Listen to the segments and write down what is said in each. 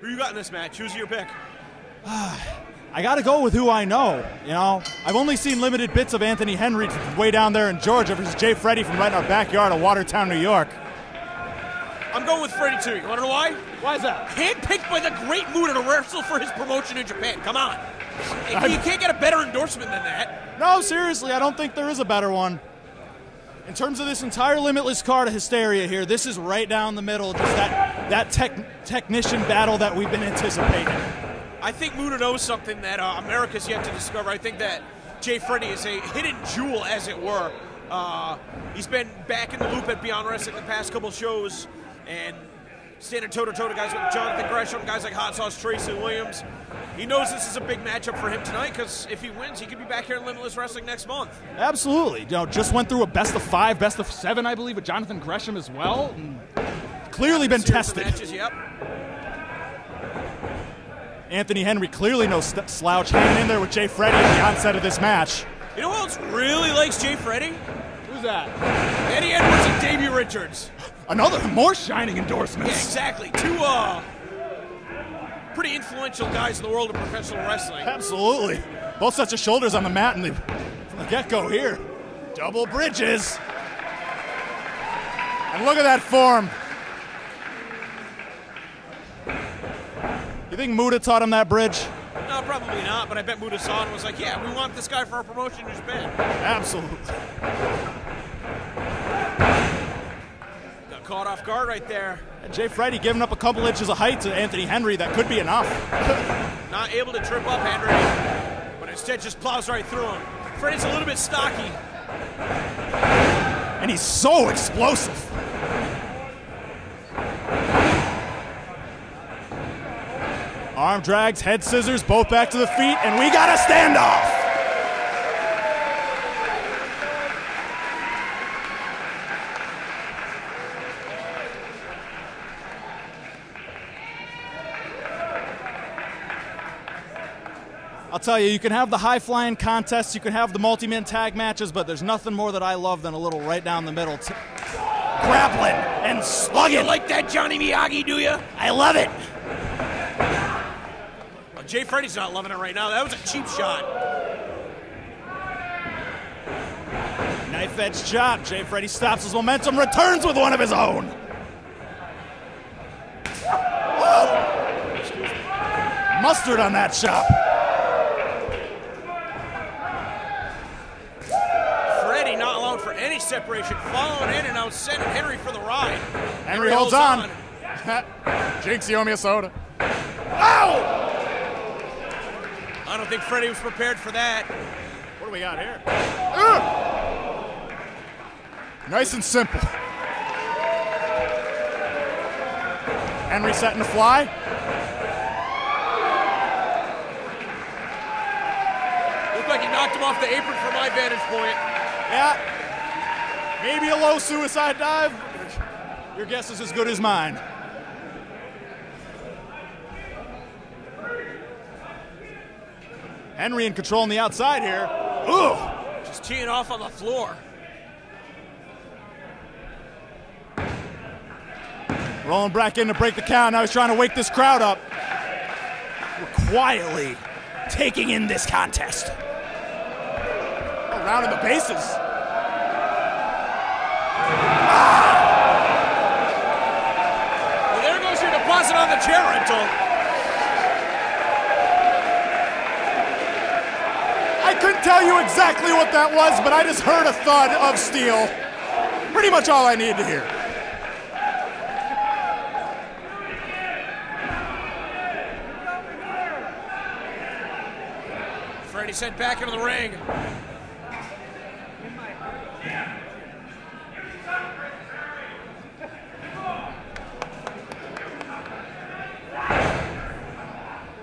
Who you got in this match? Who's your pick? I got to go with who I know. You know, I've only seen limited bits of Anthony Henry way down there in Georgia versus Jay Freddie from right in our backyard of Watertown, New York. I'm going with Freddie too. You want to know why? Why is that? Handpicked by the great Muta to wrestle for his promotion in Japan. Come on. You can't get a better endorsement than that. No, seriously, I don't think there is a better one. In terms of this entire limitless card of hysteria here, this is right down the middle, just that that tech, technician battle that we've been anticipating. I think Muta knows something that uh, America's yet to discover. I think that Jay Freddie is a hidden jewel, as it were. Uh, he's been back in the loop at Beyond Wrestling the past couple shows, and standing toe to toe to guys like Jonathan Gresham, guys like Hot Sauce Tracy Williams. He knows this is a big matchup for him tonight because if he wins, he could be back here in Limitless Wrestling next month. Absolutely. You know, just went through a best of five, best of seven, I believe, with Jonathan Gresham as well. and clearly been tested. Matches, yep. Anthony Henry clearly no st- slouch hanging in there with Jay Freddie at the onset of this match. You know who else really likes Jay Freddie? Who's that? Eddie Edwards and Davey Richards. Another more shining Yeah, endorsements. exactly. Two uh, pretty influential guys in the world of professional wrestling. Absolutely. Both sets of shoulders on the mat and the, from the get-go here. Double bridges. And look at that form. You think Muta taught him that bridge? No, probably not, but I bet Muta-san was like, yeah, we want this guy for our promotion in Japan. Absolutely. Caught off guard right there. And Jay Freddie giving up a couple inches of height to Anthony Henry. That could be enough. Not able to trip up Henry, but instead just plows right through him. Freddie's a little bit stocky. And he's so explosive. Arm drags, head scissors, both back to the feet, and we got a standoff. I'll tell you, you can have the high flying contests, you can have the multi man tag matches, but there's nothing more that I love than a little right down the middle. T- grappling and slugging. You like that, Johnny Miyagi, do you? I love it. Well, Jay Freddie's not loving it right now. That was a cheap shot. Knife edge chop. Jay Freddie stops his momentum, returns with one of his own. Oh! Mustard on that chop. Freddie not allowed for any separation, following in and out, sending Henry for the ride. Henry holds on. Jinx, you owe me a soda. Ow! I don't think Freddie was prepared for that. What do we got here? Ugh. Nice and simple. Henry setting to fly. Looked like he knocked him off the apron from my vantage point. Yeah. Maybe a low suicide dive. Your guess is as good as mine. Henry in control on the outside here. Ooh. Just teeing off on the floor. Rolling back in to break the count. Now he's trying to wake this crowd up. We're quietly taking in this contest. Around rounding the bases. On the chair rental. I couldn't tell you exactly what that was, but I just heard a thud of steel. Pretty much all I needed to hear. Freddie sent back into the ring.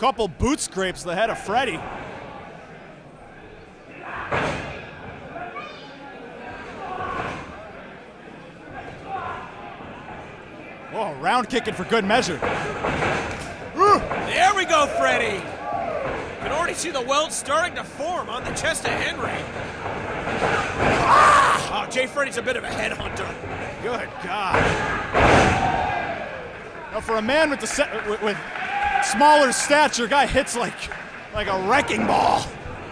Couple boot scrapes the head of Freddie. Oh, round kicking for good measure. There we go, Freddie. You can already see the welt starting to form on the chest of Henry. Ah! Oh, Jay Freddie's a bit of a headhunter. Good God. Now, for a man with the set, with, with smaller stature, guy hits like like a wrecking ball.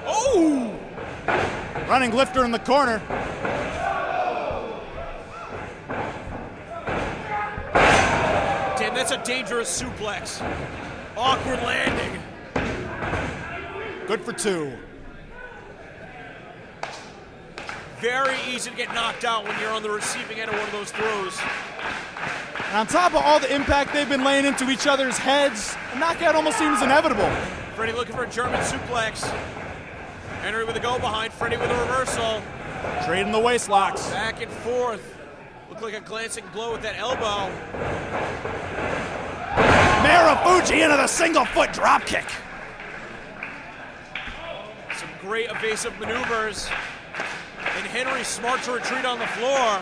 Oh! Running lifter in the corner. Damn, that's a dangerous suplex. Awkward landing. Good for two. Very easy to get knocked out when you're on the receiving end of one of those throws. And on top of all the impact they've been laying into each other's heads, a knockout almost seems inevitable. Freddie looking for a German suplex. Henry with a go behind. Freddie with a reversal. Trading the waist locks. Back and forth. Looked like a glancing blow with that elbow. Marufuji into the single foot drop kick. Some great evasive maneuvers. And Henry smart to retreat on the floor.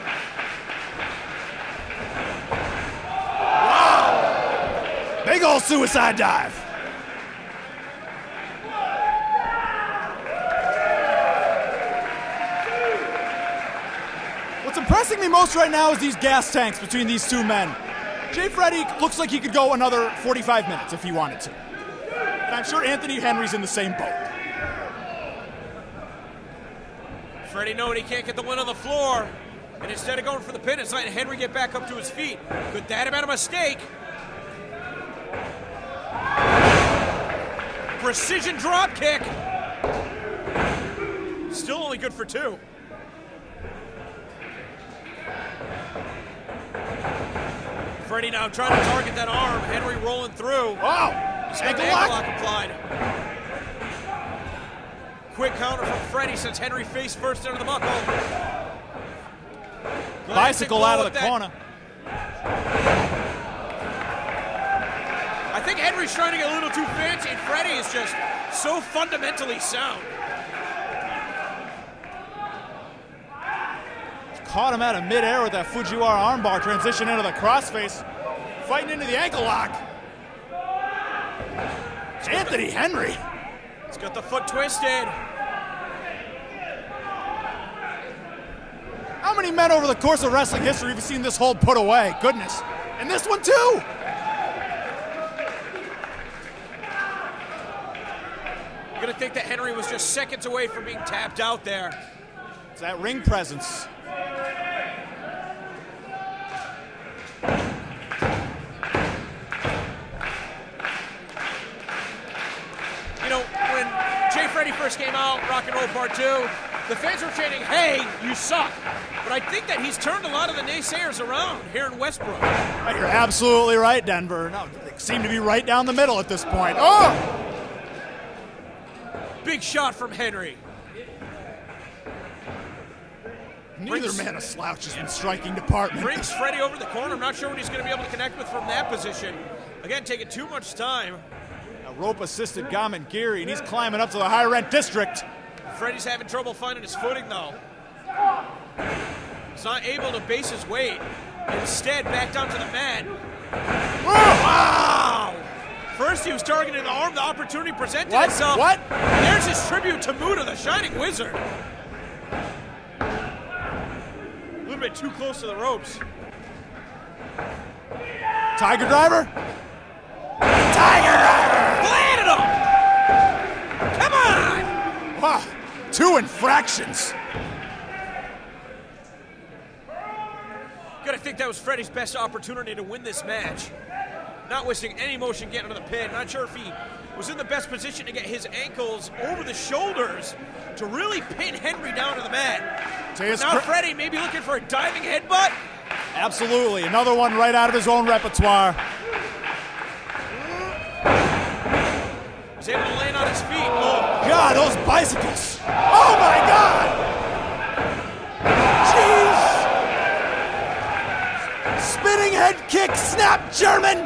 Big ol' suicide dive. What's impressing me most right now is these gas tanks between these two men. Jay Freddie looks like he could go another 45 minutes if he wanted to. And I'm sure Anthony Henry's in the same boat. Freddie knowing he can't get the win on the floor. And instead of going for the pin, it's letting Henry get back up to his feet. Could that have been a mistake? Precision drop kick. Still only good for two. Freddie now trying to target that arm. Henry rolling through. Oh! He's got the lock. lock applied. Quick counter from Freddie since Henry face first into the buckle. Bicycle out of the corner. I think Henry's trying to get a little too fancy, and Freddie is just so fundamentally sound. Caught him out of midair with that Fujiwara armbar transition into the crossface. Fighting into the ankle lock. It's Anthony Henry. He's got the foot twisted. How many men over the course of wrestling history have you seen this hold put away? Goodness. And this one too. You're gonna think that Henry was just seconds away from being tapped out there. It's that ring presence. Freddie first came out, Rock and Roll Part 2, the fans were chanting, hey, you suck. But I think that he's turned a lot of the naysayers around here in Westbrook. You're absolutely right, Denver. No, they seem to be right down the middle at this point. Oh! Big shot from Henry. Neither Brings- man a slouches in striking department. Brings Freddie over the corner. I'm not sure what he's going to be able to connect with from that position. Again, taking too much time. Rope-assisted Gamengiri, and he's climbing up to the high-rent district. Freddie's having trouble finding his footing, though. He's not able to base his weight. Instead, back down to the mat. Wow! First, he was targeting the arm. The opportunity presented What? itself. What? And there's his tribute to Muta, the Shining Wizard. A little bit too close to the ropes. Tiger Driver? Landed him! Come on! Wow, two infractions. Gotta think that was Freddie's best opportunity to win this match. Not wasting any motion getting to the pin. Not sure if he was in the best position to get his ankles over the shoulders to really pin Henry down to the mat. Now Freddie maybe looking for a diving headbutt. Absolutely, another one right out of his own repertoire. He's able to land on his feet. Oh, God, those bicycles! Oh my God! Jeez! Spinning head kick, snap German,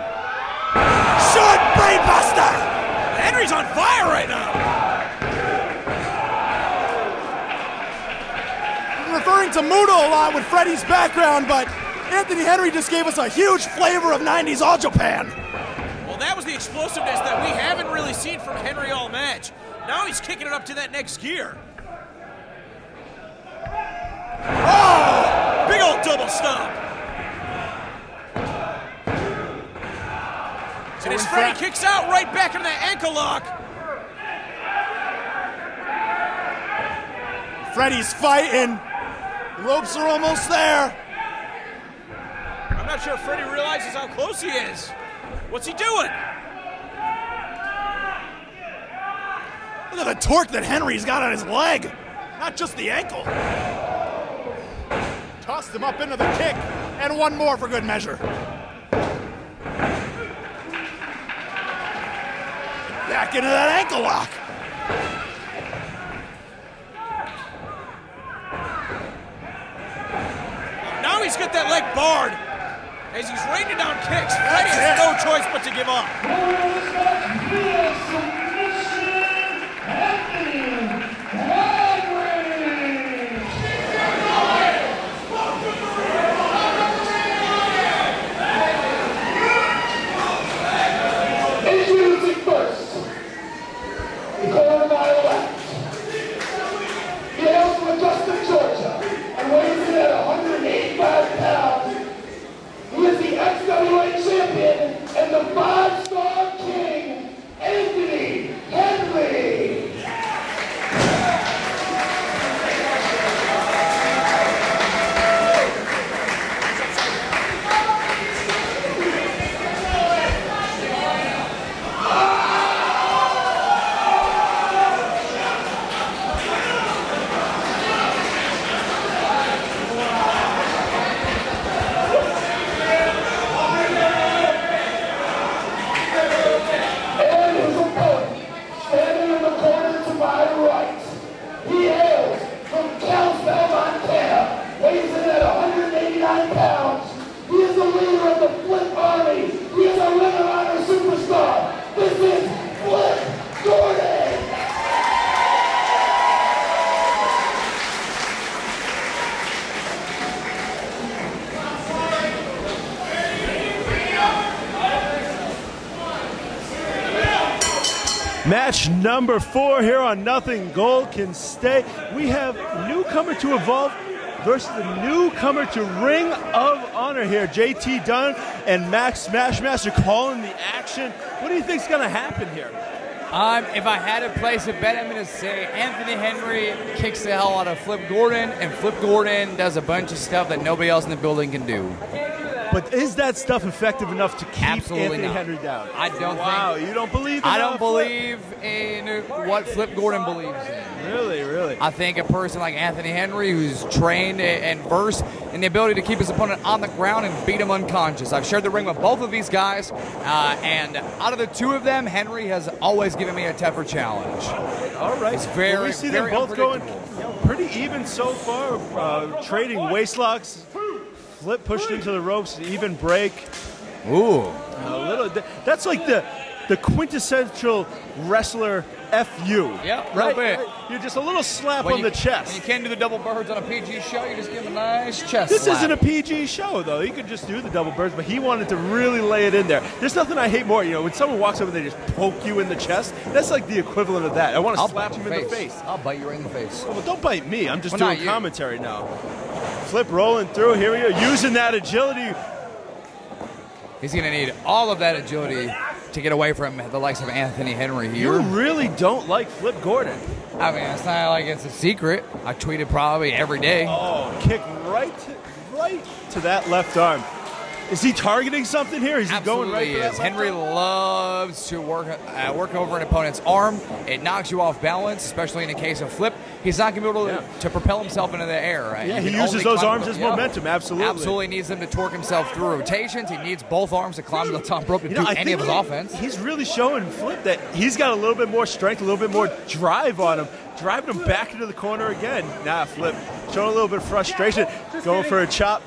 short brainbuster. Henry's on fire right now. I'm referring to Muta a lot with Freddie's background, but Anthony Henry just gave us a huge flavor of '90s All Japan. Well, that was the explosiveness that we really seen from Henry all match. Now he's kicking it up to that next gear. Oh! Big old double stomp. And as in Freddie kicks out right back into that ankle lock. Freddie's fighting. Ropes are almost there. I'm not sure if Freddie realizes how close he is. What's he doing? Look at the torque that Henry's got on his leg, not just the ankle. Tossed him up into the kick, and one more for good measure. Back into that ankle lock. Now he's got that leg barred. As he's raining down kicks, Freddie That's has no choice but to give up. Number four here on Nothing Gold Can Stay. We have newcomer to Evolve versus the newcomer to Ring of Honor here. JT Dunn and Max Smashmaster calling the action. What do you think's going to happen here? Um, if I had to place a bet, I'm going to say Anthony Henry kicks the hell out of Flip Gordon, and Flip Gordon does a bunch of stuff that nobody else in the building can do. But is that stuff effective enough to keep Absolutely Anthony not. Henry down? I don't Wow, think- you don't believe in I don't Flip? believe in what Flip Gordon believes in. Really, really. I think a person like Anthony Henry, who's trained and versed in the ability to keep his opponent on the ground and beat him unconscious. I've shared the ring with both of these guys, uh, and out of the two of them, Henry has always given me a tougher challenge. All right. It's very, Well, we see them both going unpredictable. you know, pretty even so far, uh, trading waist locks. Flip pushed into the ropes, even break. Ooh. A little. That's like the the quintessential wrestler fu. Yeah, right. Right? You're just a little slap When on you, the chest. When you can't do the double birds on a PG show, you just give him a nice chest This slap. isn't a PG show, though. He could just do the double birds, but he wanted to really lay it in there. There's nothing I hate more. You know, when someone walks over and they just poke you in the chest, that's like the equivalent of that. I want to I'll slap him in the face. I'll bite you right in the face. Oh, well, don't bite me. I'm just Well, doing commentary now. Flip rolling through. Here we go. Using that agility. He's going to need all of that agility to get away from the likes of Anthony Henry here. You really don't like Flip Gordon. I mean, it's not like it's a secret. I tweeted probably every day. Oh, kick right to, right to that left arm. Is he targeting something here? Is he going right for that is. Henry loves to work uh, work over an opponent's arm. It knocks you off balance, especially in the case of Flip. He's not going to be able to, Yeah. to propel himself into the air. Uh, Yeah, he he can uses only those climb arms the- as momentum, absolutely. Absolutely needs them to torque himself through rotations. He needs both arms to climb to the top rope to You know, do I any of his he- offense. He's really showing Flip that he's got a little bit more strength, a little bit more drive on him, driving him back into the corner again. Nah, Flip showing a little bit of frustration, going for a chop.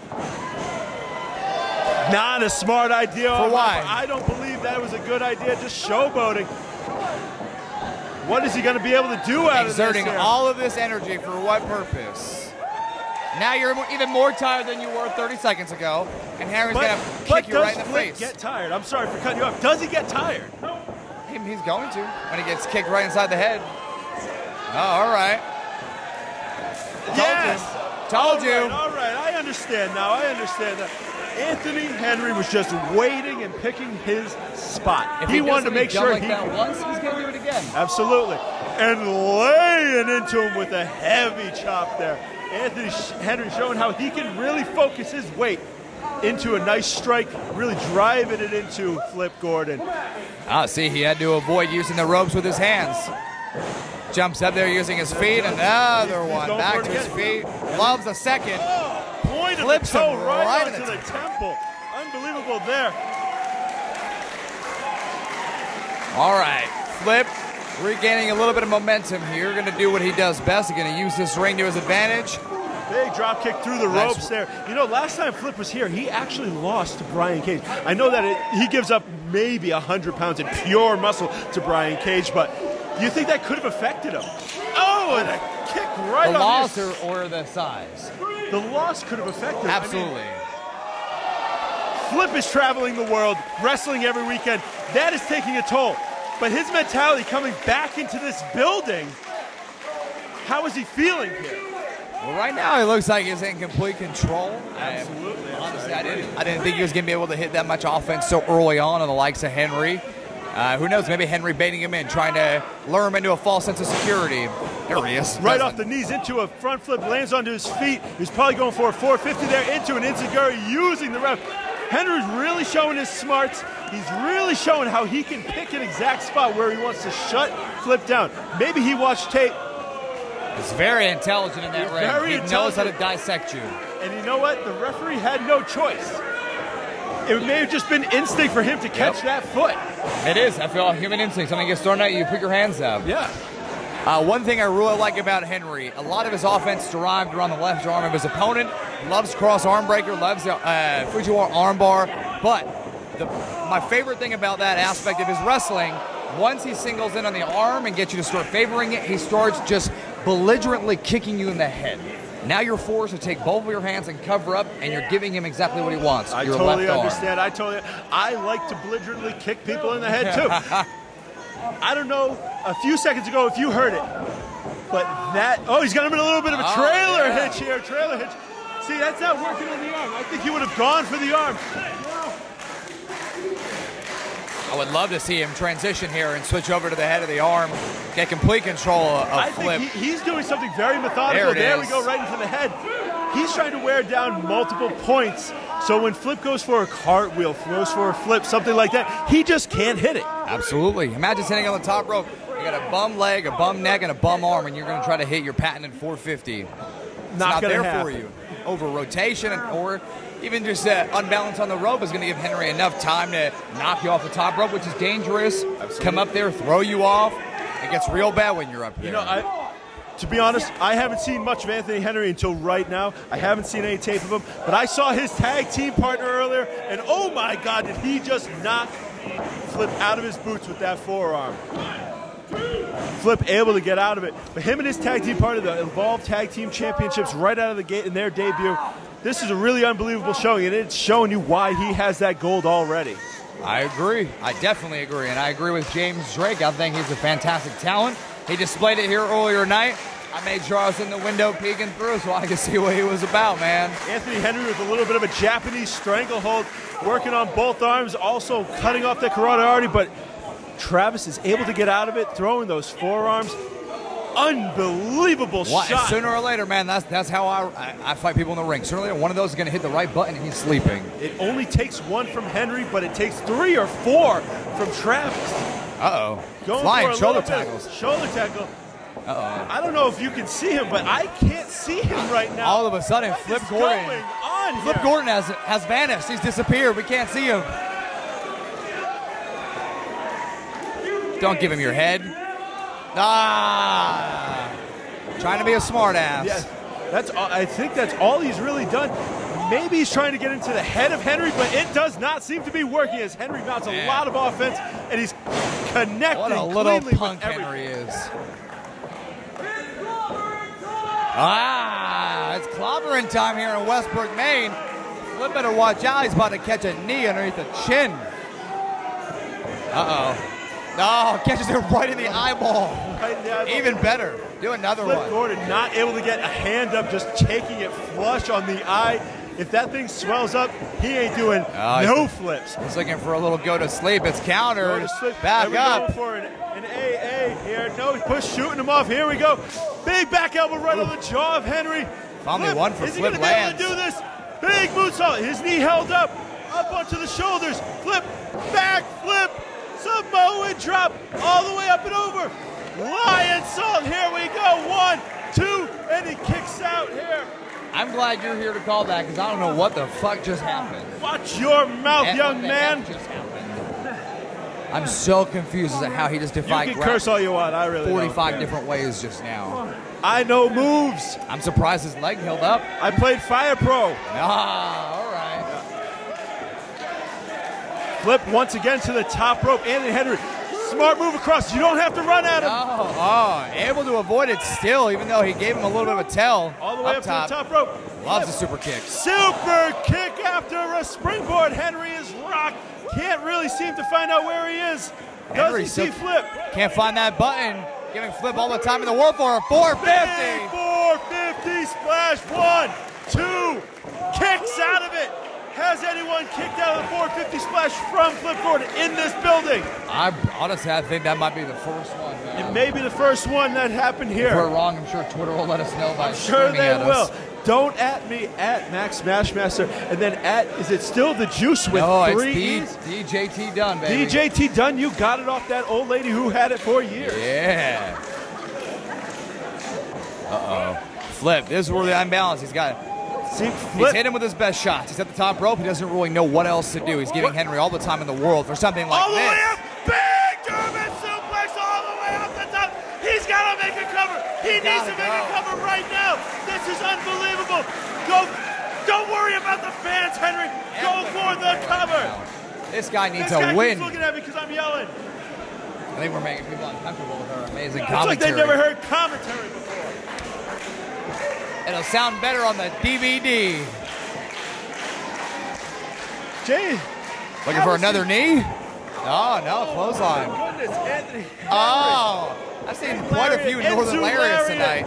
Not a smart idea. my why? I don't believe that was a good idea. Just showboating. What is he going to be able to do out Exerting of this? here? all of this energy for what purpose? Now you're even more tired than you were 30 seconds ago, and Harry's going to but kick you right in the face. get tired? I'm sorry for cutting you off. Does he get tired? He- He's going to when he gets kicked right inside the head. Oh, all right. Told yes. you. Told All you. right, all right. I understand now. I understand that. Anthony Henry was just waiting and picking his spot. If he, he wanted to make sure like he that once, he's gonna do it again. Absolutely. And laying into him with a heavy chop there. Anthony Henry showing how he can really focus his weight into a nice strike, really driving it into Flip Gordon. Ah, see, he had to avoid using the ropes with his hands. Jumps up there using his feet, another one back to his feet. Loves a second. Of Flips the toe him right, right onto the the temple. Unbelievable there. All right, Flip regaining a little bit of momentum here. Going to do what he does best. Going to use this ring to his advantage. Big drop kick through the Nice. ropes there. You know, last time Flip was here, he actually lost to Brian Cage. I know that it, he gives up maybe 100 pounds in pure muscle to Brian Cage, but do you think that could have affected him? Oh, and a kick right The on loss or, or the size? The loss could have affected him. I mean, Absolutely. Flip is traveling the world, wrestling every weekend. That is taking a toll. But his mentality coming back into this building, how is he feeling here? Well, right now he looks like he's in complete control. Absolutely. Honestly, I didn't, I didn't think he was going to be able to hit that much offense so early on on the likes of Henry. Uh, who knows? Maybe Henry baiting him in, trying to lure him into a false sense of security. There he is. Right Doesn't- off the knees into a front flip, lands onto his feet. He's probably going for a 450 there into an Enzuigiri using the ref. Henry's really showing his smarts. He's really showing how he can pick an exact spot where he wants to shut Flip down. Maybe he watched tape, He's very intelligent in that He's ring. he knows how to dissect you. and you know what? The referee had no choice. It may have just been instinct for him to catch Yep. that foot. It is. I feel human instinct. Something gets thrown at you, you put your hands up. Yeah. Uh, one thing I really like about Henry, a lot of his offense derived around the left arm of his opponent. Loves cross arm breaker, loves the uh, Fujiwara arm bar. But the, my favorite thing about that aspect of his wrestling, once he singles in on the arm and gets you to start favoring it, he starts just belligerently kicking you in the head. Now you're forced to take both of your hands and cover up, and you're giving him exactly what he wants. I your totally left arm. understand. I totally. I like to belligerently kick people in the head too. I don't know. A few seconds ago, if you heard it, but that. Oh, he's got him in a little bit of a Oh, trailer yeah. hitch here. Trailer hitch. See, that's not working on the arm. I think he would have gone for the arm. I would love to see him transition here and switch over to the head of the arm, get complete control of I Flip. think he, he's doing something very methodical. There it we go, right into the head. He's trying to wear down multiple points. So when Flip goes for a cartwheel, goes for a flip, something like that, he just can't hit it. Absolutely. Imagine sitting on the top rope. You got a bum leg, a bum neck, and a bum arm, and you're going to try to hit your patented 450. It's not, gonna there happen. for you. Over rotation, or even just uh, unbalance on the rope is going to give Henry enough time to knock you off the top rope, which is dangerous. Come up there, throw you off. It gets real bad when you're up there. You know, I, to be honest, I haven't seen much of Anthony Henry until right now. I haven't seen any tape of him, but I saw his tag team partner earlier, and oh my God, did he just knock Flip out of his boots with that forearm? Flip able to get out of it, but him and his tag team partner, the Evolved Tag Team Championships, right out of the gate in their debut. This is a really unbelievable showing, and it's showing you why he has that gold already. I agree. I definitely agree. And I agree with James Drake. I think he's a fantastic talent. He displayed it here earlier tonight. I made sure I was in the window peeking through so I could see what he was about, man. Anthony Henry with a little bit of a Japanese stranglehold, working on both arms, also cutting off the carotid artery, but Travis is able to get out of it, throwing those forearms. Unbelievable What, shot. sooner or later, man, that's that's how I, I, I fight people in the ring. Sooner or later, one of those is going to hit the right button and he's sleeping. It only takes one from Henry, but it takes three or four from Travis. Uh-oh. Going Flying for a shoulder tackles. Shoulder tackle. Uh-oh. I don't know if you can see him, but I can't see him right now. All of a sudden, What Flip Gordon. going on Flip? Gordon has, has vanished. He's disappeared. We can't see him. Don't give him your head. Ah. Trying to be a smartass. Yes, that's. All, I think that's all he's really done. Maybe he's trying to get into the head of Henry, but it does not seem to be working as Henry mounts a lot of offense and he's connecting What a little punk Henry is. Ah, it's clobbering time here in Westbrook, Maine. Flip better watch out. He's about to catch a knee underneath the chin. Uh-oh. Oh, Oh, catches it right in the eyeball. Right in the eyeball. Even better. Do another Flip one. Gordon not able to get a hand up, just taking it flush on the eye. If that thing swells up, he ain't doing Oh, no he's- flips. He's looking for a little go to sleep. It's countered. Back up. going for an, an AA here. No push, shooting him off. Here we go. Big back elbow right on the jaw of Henry. Finally Flip. one for Is he Flip gonna be able to do this? Big moonsault. His knee held up. Up onto the shoulders. Flip. Back flip. Samoan drop. All the way up and over. Lionsault. Here we go. One, two, and he kicks out here. I'm glad you're here to call that because I don't know what the fuck just happened. Watch your mouth, And young man. heck just happened? I'm so confused as to how he just defied. You can curse all you want. I really don't 45 different ways just now. I know moves. I'm surprised his leg held up. I played Fire Pro. Ah. Flip once again to the top rope. Anthony Henry, smart move across. You don't have to run at him. Oh, oh, able to avoid it still, even though he gave him a little bit of a tell. All the way up, top. to the top rope. Loves Flip. the super kick. Super kick after a springboard. Henry is rocked. Can't really seem to find out where he is. Does he see Flip? Can't find that button. Giving Flip all the time in the world for a 450. Big 450 splash. One, two, kicks out of it. Has anyone kicked out of the 450 splash from Flipboard in this building? I honestly, I think that might be the first one. It may be the first one that happened here. If we're wrong, I'm sure Twitter will let us know by Sure they will. us. Don't at me at Max Smashmaster, and then at is it still the juice with No, three it's E's? DJT Dunn, baby. DJT Dunn, you got it off that old lady who had it for years. Yeah. Uh-oh. Flip. This is where the unbalance. He's got. He's hit him with his best shots. He's at the top rope. He doesn't really know what else to do. He's giving Henry all the time in the world for something like all the this. way up, big German suplex all the way up the top. He's got to make a cover. He needs to make a cover right now. This is unbelievable. Go. Don't worry about the fans, Henry. Go for the cover. This guy needs This guy to win. looking at me because I'm yelling. I think we're making people uncomfortable with our amazing It's like they've never heard commentary before. It'll sound better on the DVD. Jay, Looking for another he- knee? No, no, clothesline. my goodness, Anthony. Oh, I've seen quite a few Northern Lariats Lariat. tonight.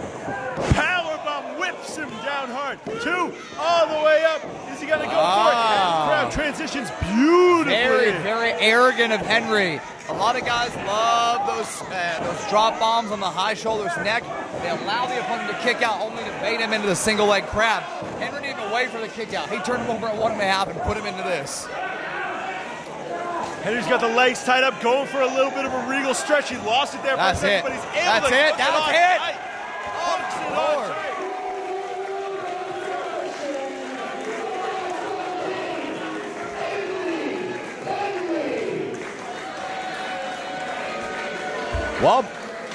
Powerbomb whips him down hard. Two, all the way up. Is he gonna go Ah. for it? The crowd transitions beautifully. Very, very arrogant of Henry. A lot of guys love those uh, those drop bombs on the high shoulders neck. They allow the opponent to kick out only to bait him into the single leg crab. Henry didn't even wait for the kick out. He turned him over at one and a half and put him into this. Henry's got the legs tied up, going for a little bit of a regal stretch. He lost it there That's for a second, it. but he's able That's to it. That's it. Hooks it Lord. Well,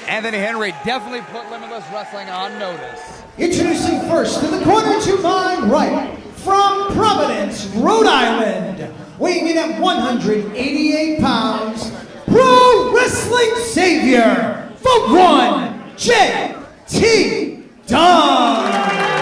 Anthony Henry definitely put Limitless Wrestling on notice. Introducing first in the corner to my right, from Providence, Rhode Island, weighing in at 188 pounds, Pro Wrestling Savior, the one, J.T. Dunn.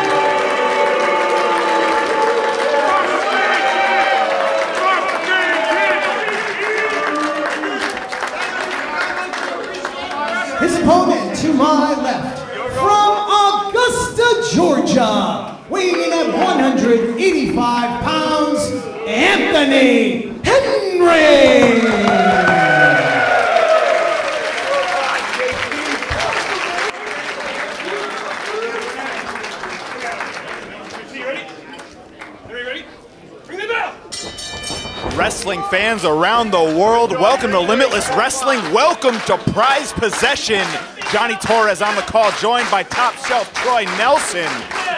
His opponent to my left, from Augusta, Georgia, weighing in at 185 pounds, Anthony Henry. Wrestling fans around the world, welcome to Limitless Wrestling. Welcome to Prize Possession. Johnny Torres on the call, joined by top shelf Troy Nelson.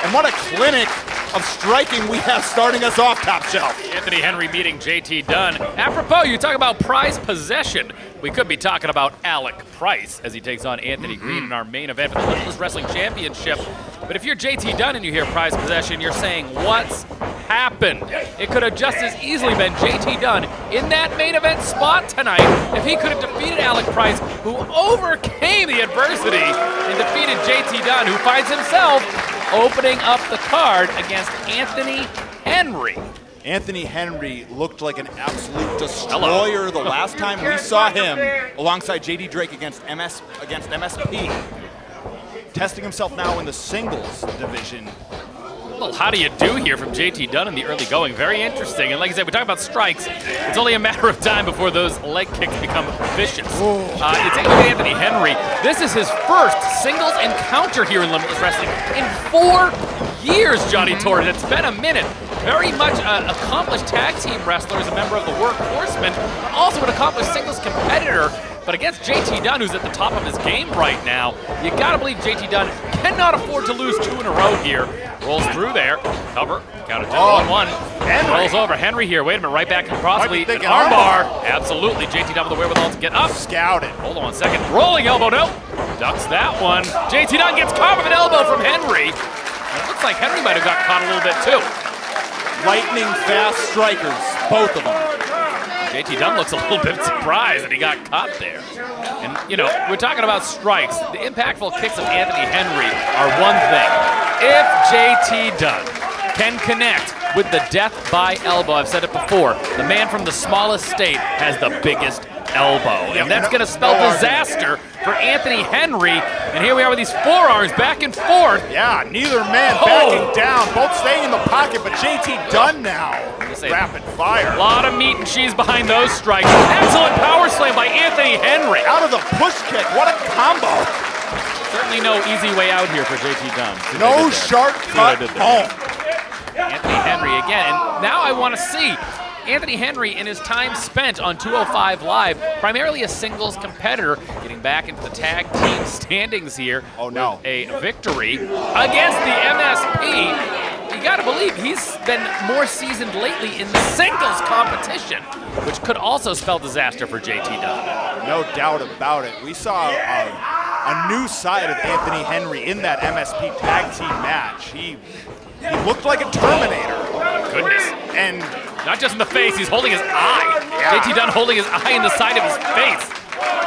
And what a clinic of striking we have starting us off, top shelf. Anthony Henry meeting JT Dunn. Apropos, you talk about prize possession. We could be talking about Alec Price as he takes on Anthony Green mm-hmm. in our main event for the Limitless Wrestling Championship. But if you're JT Dunn and you hear prize possession, you're saying, what's happened? It could have just as easily been JT Dunn in that main event spot tonight if he could have defeated Alec Price, who overcame the adversity and defeated JT Dunn, who finds himself opening up the card against Anthony Henry. Anthony Henry looked like an absolute destroyer the last time we saw him alongside JD Drake against MS against MSP. Testing himself now in the singles division. Well, how do you do here from JT Dunn in the early going? Very interesting. And like I said, we talk about strikes. It's only a matter of time before those leg kicks become vicious. Uh, you take a look at Anthony Henry. This is his first singles encounter here in Limitless Wrestling in four years, Johnny Torres. It's been a minute. Very much an accomplished tag team wrestler as a member of the Workhorsemen, but also an accomplished singles competitor. But against JT Dunn, who's at the top of his game right now, you gotta believe JT Dunn cannot afford to lose two in a row here. Rolls through there, cover, count it to Oh, one one. Henry. Rolls over. Henry here. Wait a minute, right back and possibly Might be an armbar. armbar. Absolutely, JT Dunn with the wherewithal to get up. Scouted. Hold on one second. Rolling elbow, no. Ducks that one. JT Dunn gets caught with an elbow from Henry. It looks like Henry might have got caught a little bit too. Lightning fast strikers, both of them. JT Dunn looks a little bit surprised that he got caught there. And, you know, we're talking about strikes. The impactful kicks of Anthony Henry are one thing. If JT Dunn can connect with the death by elbow, I've said it before, the man from the smallest state has the biggest elbow. And that's going to spell disaster for Anthony Henry. And here we are with these forearms back and forth. Yeah, neither man Oh. backing down, both staying in the pocket, but JT Dunn now. Rapid fire. A lot of meat and cheese behind those strikes. Excellent power slam by Anthony Henry. Out of the push kick, what a combo. Certainly no easy way out here for JT Dunn. No did there? sharp See what I cut did home. Anthony Henry again. And now I want to see Anthony Henry in his time spent on 205 Live, primarily a singles competitor, getting back into the tag team standings here. Oh, no. A victory against the MSP. You got to believe he's been more seasoned lately in the singles competition, which could also spell disaster for JT Dunn. No doubt about it. We saw a, a new side of Anthony Henry in that MSP tag team match. He, he looked like a Terminator. Goodness. And Not just in the face, he's holding his eye. Yeah. JT Dunn holding his eye in the side of his face.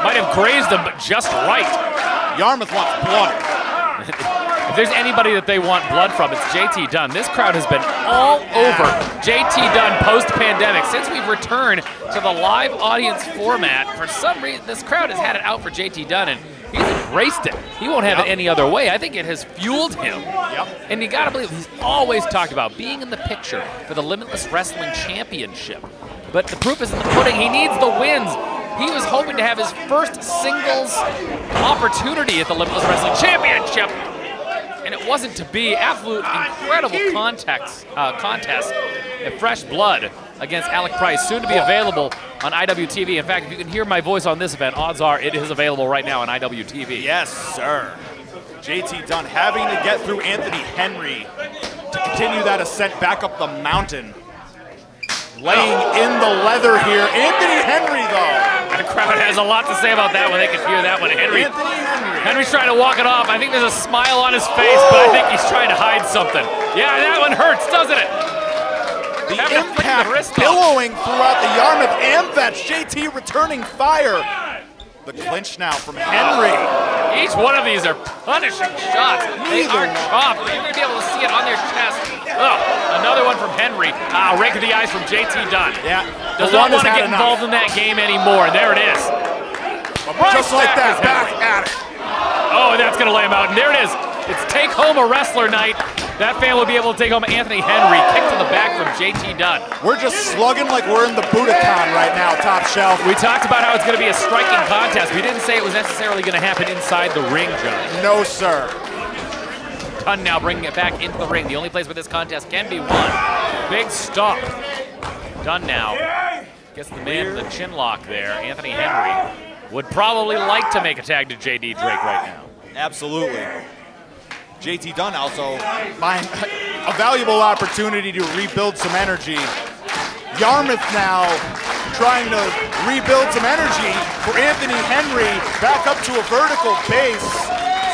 Might have grazed him, but just right. Yarmouth wants blood. If there's anybody that they want blood from, it's JT Dunn. This crowd has been all over JT Dunn post-pandemic. Since we've returned to the live audience format, for some reason, this crowd has had it out for JT Dunn, and he's embraced it. He won't have Yep. it any other way. I think it has fueled him. Yep. And you gotta believe he's always talked about being in the picture for the Limitless Wrestling Championship. But the proof is in the pudding. He needs the wins. He was hoping to have his first singles opportunity at the Limitless Wrestling Championship. And it wasn't to be. Absolute incredible context, uh, contest. at Fresh Blood against Alec Price, soon to be available on IWTV. In fact, if you can hear my voice on this event, odds are it is available right now on IWTV. Yes, sir. JT Dunn having to get through Anthony Henry to continue that ascent back up the mountain. Laying in the leather here. Anthony Henry, though. The crowd has a lot to say about that one. They can hear that one. Henry, Anthony Henry. Henry's trying to walk it off. I think there's a smile on his face, but I think he's trying to hide something. Yeah, that one hurts, doesn't it? The having impact the wrist off. billowing throughout the Yarmouth Amvets. JT returning fire. The clinch now from Henry. Each one of these are punishing shots. They Neither are one. chopped. You're going to be able to see it on their chest. Oh, another one from Henry. Ah, rake of the eyes from JT Dunn. Yeah. Does not want to get enough. involved in that game anymore. There it is. Just like that, back at it. Oh, that's going to lay him out. And there it is. It's take home a wrestler night. That fan will be able to take home Anthony Henry. Kick to the back from JT Dunn. We're just slugging like we're in the Budokan right now, top shelf. We talked about how it's going to be a striking contest. We didn't say it was necessarily going to happen inside the ring, John. No, sir. Dunn now bringing it back into the ring. The only place where this contest can be won. Big stop. Dunn now gets the man in the chin lock there. Anthony Henry would probably like to make a tag to JD Drake right now. Absolutely. JT Dunn also find a valuable opportunity to rebuild some energy. Yarmouth now trying to rebuild some energy for Anthony Henry back up to a vertical base.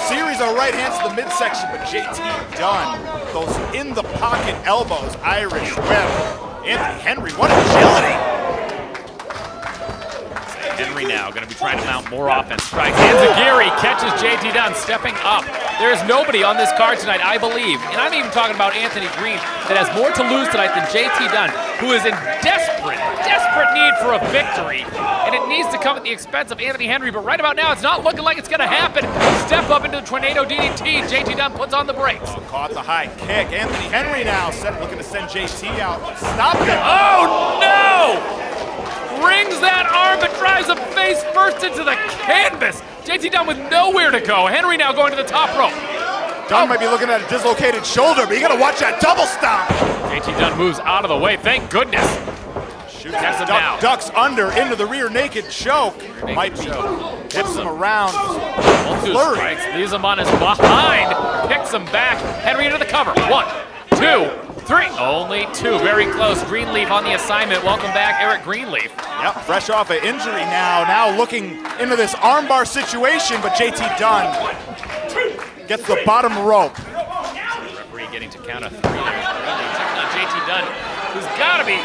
Series of right hands to the midsection, but JT Dunn those in the pocket elbows, Irish whip. Anthony Henry, what agility! Henry now going to be trying to mount more offense. Strikes. Enzuigiri catches JT Dunn stepping up. There is nobody on this card tonight, I believe, and I'm even talking about Anthony Green, that has more to lose tonight than JT Dunn, who is in desperate, desperate need for a victory, and it needs to come at the expense of Anthony Henry. But right about now, it's not looking like it's going to happen. Step up into the tornado DDT. JT Dunn puts on the brakes. Caught the high kick. Anthony Henry now set, looking to send JT out. Stop him. Oh no! Rings that arm but drives him face first into the canvas. JT Dunn with nowhere to go. Henry now going to the top rope. Dunn might be looking at a dislocated shoulder, but you gotta watch that double stop. JT Dunn moves out of the way. Thank goodness. Shoots him down. ducks under into the rear naked choke. naked might be choke. tips him around. Strikes. Leaves him on his behind. Picks him back. Henry into the cover. One, two, three. Only two. Very close. Greenleaf on the assignment. Welcome back, Eric Greenleaf. Yep, fresh off an injury now. Now looking into this armbar situation, but JT Dunn gets the bottom rope. Referee getting to count a three there. JT Dunn, who's got to be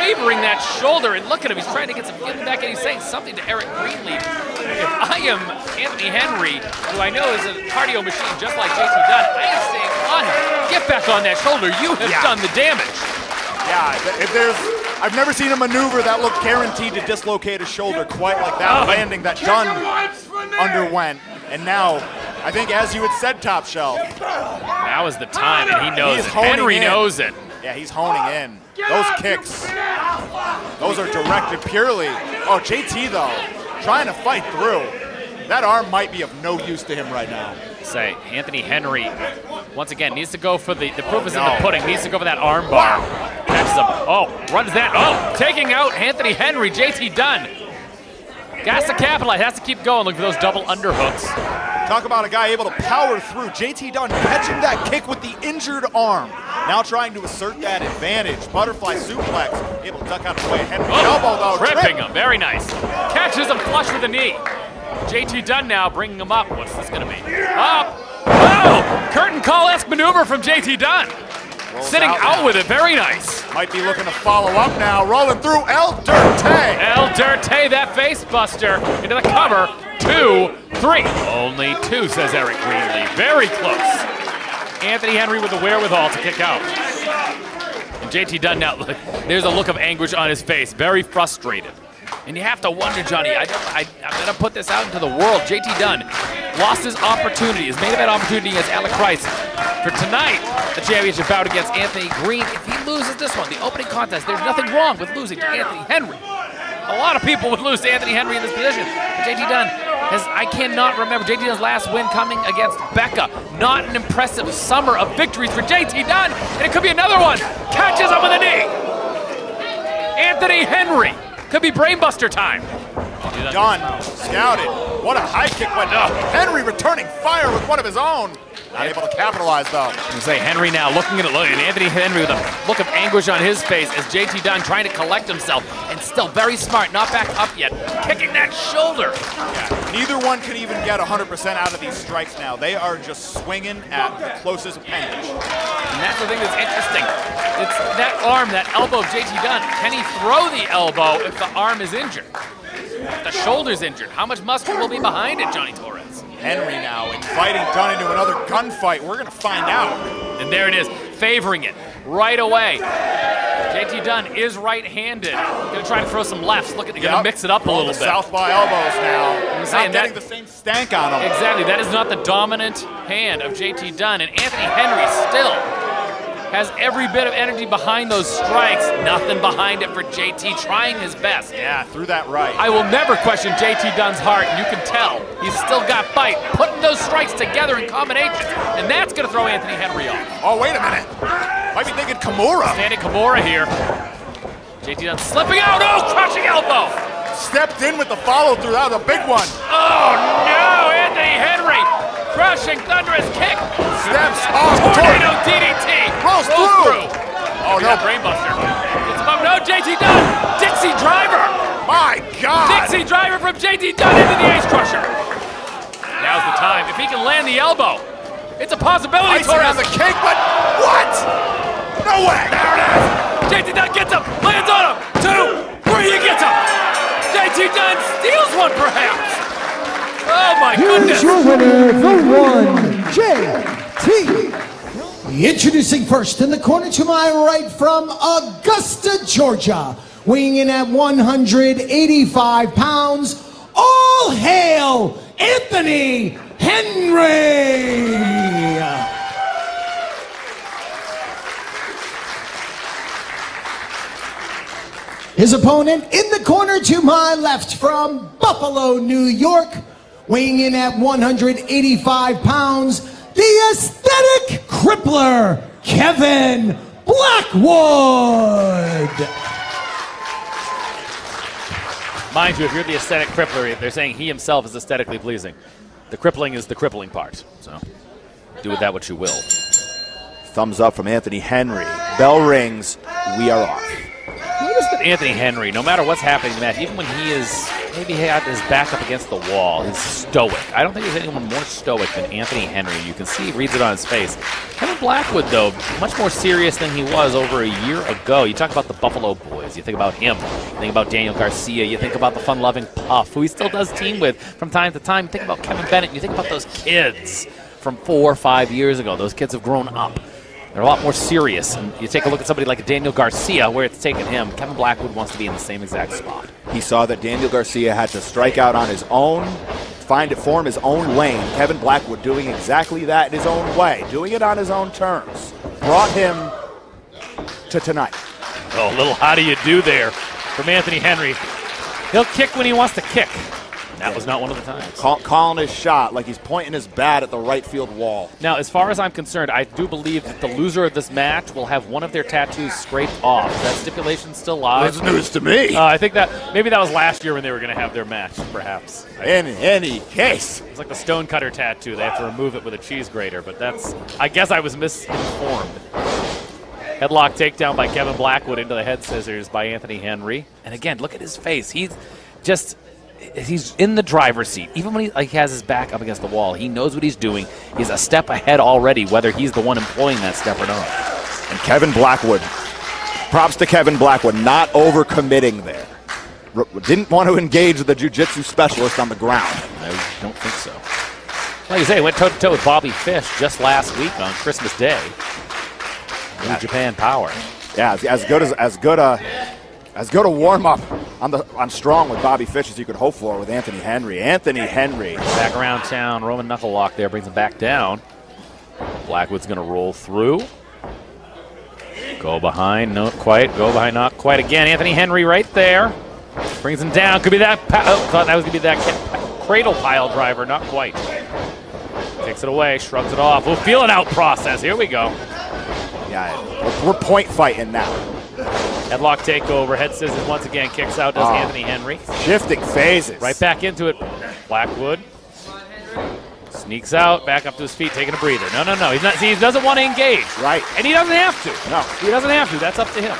favoring that shoulder. And look at him, he's trying to get some getting back, and he's saying something to Eric Greenleaf. If I am Anthony Henry, who I know is a cardio machine just like JT Dunn, I am saying on him, get back on that shoulder. You have Yeah. done the damage. Yeah, if there's, I've never seen a maneuver that looked guaranteed to dislocate a shoulder quite like that Oh. landing that Dunn underwent. And now, I think as you had said, top shelf, Now is the time, and he knows He's it. Henry in. knows it. yeah, he's honing in. Those kicks, those are directed purely. Oh, JT though, trying to fight through. That arm might be of no use to him right now. Say, Anthony Henry, once again, needs to go for the, the proof is in the pudding, needs to go for that arm bar. Catches him. Oh, runs that. Oh, taking out Anthony Henry, JT Dunn. Got to capitalize, has to keep going. Look for those double underhooks. Talk about a guy able to power through. JT Dunn catching that kick with the injured arm. Now trying to assert that advantage. Butterfly suplex. Able to duck out of the way. Henry oh, elbow though. tripping trip. him. Very nice. Catches him flush with the knee. JT Dunn now bringing him up. What's this going to be? Up. Oh! Curtain call-esque maneuver from JT Dunn. Rolls Sitting out out with it. Very nice. Might be looking to follow up now. Rolling through El Dirte. El Dirte, that face buster into the cover. Two, three. Only two, says Eric Greenlee. Very close. Anthony Henry with the wherewithal to kick out. And JT Dunn now, there's a look of anguish on his face. Very frustrated. And you have to wonder, Johnny, I, I, I'm going to put this out into the world. JT Dunn lost his opportunity, his main event opportunity against Alec Price. For tonight, the championship bout against Anthony Green. If he loses this one, the opening contest, there's nothing wrong with losing to Anthony Henry. A lot of people would lose to Anthony Henry in this position. But JT Dunn has, I cannot remember JT Dunn's last win coming against Becca. Not an impressive summer of victories for JT Dunn, and it could be another one. Catches him with a knee. Anthony Henry. Could be brainbuster time. Done. scouted. What a high kick went up. Henry returning fire with one of his own. Not able to capitalize though. You say Henry now looking at it, looking, and Anthony Henry with a look of anguish on his face as JT Dunn trying to collect himself and still very smart, not back up yet, kicking that shoulder. Neither one can even get 100% out of these strikes now. They are just swinging at the closest appendage. And that's the thing that's interesting. It's that arm, that elbow of JT Dunn. Can he throw the elbow if the arm is injured? If the shoulder's injured, how much muscle will be behind it, Johnny Torres? Henry now inviting Dunn into another gunfight. We're gonna find out. And there it is, favoring it right away. JT Dunn is right-handed. Gonna try to throw some lefts. Look at, gonna mix it up a little bit. Southpaw elbows now. Not saying getting that- the same stank on them. Exactly. That is not the dominant hand of JT Dunn. And Anthony Henry still has every bit of energy behind those strikes. Nothing behind it for JT, trying his best. Yeah, threw that right. I will never question JT Dunn's heart. You can tell he's still got fight, putting those strikes together in combination, and that's going to throw Anthony Henry off. oh, wait a minute. Might be thinking Kimura. Standing Kimura here. JT Dunn slipping out. Oh, crushing elbow. Stepped in with the follow through. That was a big one. Oh no, crushing thunderous kick. Steps off. Tornado DDT. Rolls through. Oh, Oh no, brainbuster. Gets him up. No, JT Dunn. Dixie driver. My God. Dixie driver from JT Dunn into the ace crusher. Now's the time. If he can land the elbow, it's a possibility. Icing on Torres. the cake, but what? No way. There it is. JT Dunn gets him. Lands on him. Two. Three. He gets him. JT Dunn steals one, perhaps. Oh my Here's goodness. your winner, the one, JT. Introducing first in the corner to my right from Augusta, Georgia, weighing in at 185 pounds, all hail Anthony Henry. His opponent in the corner to my left from Buffalo, New York, weighing in at 185 pounds, the aesthetic crippler, Kevin Blackwood. Mind you, if you're the aesthetic crippler, if they're saying he himself is aesthetically pleasing. The crippling is the crippling part. So do with that what you will. Thumbs up from Anthony Henry. Bell rings. We are off. Notice that Anthony Henry, no matter what's happening in the match, even when he is maybe he had his back up against the wall, he's stoic. I don't think there's anyone more stoic than Anthony Henry. You can see he reads it on his face. Kevin Blackwood, though, much more serious than he was over a year ago. You talk about the Buffalo Boys. You think about him. You think about Daniel Garcia. You think about the fun-loving Puff, who he still does team with from time to time. You think about Kevin Bennett. You think about those kids from four or five years ago. Those kids have grown up. They're a lot more serious. And you take a look at somebody like Daniel Garcia, where it's taken him. Kevin Blackwood wants to be in the same exact spot. He saw that Daniel Garcia had to strike out on his own, find it, form his own lane. Kevin Blackwood doing exactly that in his own way, doing it on his own terms. Brought him to tonight. Oh, a little how do you do there from Anthony Henry. He'll kick when he wants to kick. That was not one of the times. Call, calling his shot like he's pointing his bat at the right field wall. Now, as far as I'm concerned, I do believe that the loser of this match will have one of their tattoos scraped off. That stipulation still live? That's news to me. Uh, I think that maybe that was last year when they were going to have their match, perhaps. In any case, It's like the stonecutter tattoo. They have to remove it with a cheese grater, but that's. I guess I was misinformed. Headlock takedown by Kevin Blackwood into the head scissors by Anthony Henry. And again, look at his face. He's just. He's in the driver's seat. Even when he like, has his back up against the wall, he knows what he's doing. He's a step ahead already, whether he's the one employing that step or not. and Kevin Blackwood. Props to Kevin Blackwood, not overcommitting there. R- didn't want to engage the jiu-jitsu specialist on the ground. I don't think so. Like I say, went toe to toe with Bobby Fish just last week on Christmas Day. New Japan Power. Yeah, as, as good as as good a as go to warm up on the on strong with Bobby Fish as you could hope for with Anthony Henry. Anthony Henry. Back around town, Roman knuckle lock there brings him back down. Blackwood's going to roll through. Go behind, not quite. Go behind, not quite again. Anthony Henry right there. Brings him down. Could be that. Oh, thought that was going to be that cradle pile driver. Not quite. Takes it away, shrugs it off. We'll feel it out process. Here we go. Yeah, we're, we're point fighting now. Headlock takeover. Head scissors once again. Kicks out. Does Oh. Anthony Henry. Shifting phases. Right back into it. Blackwood sneaks out, back up to his feet, taking a breather. No, no, no. He's not. See, he doesn't want to engage. Right. And he doesn't have to. No. He doesn't have to. That's up to him.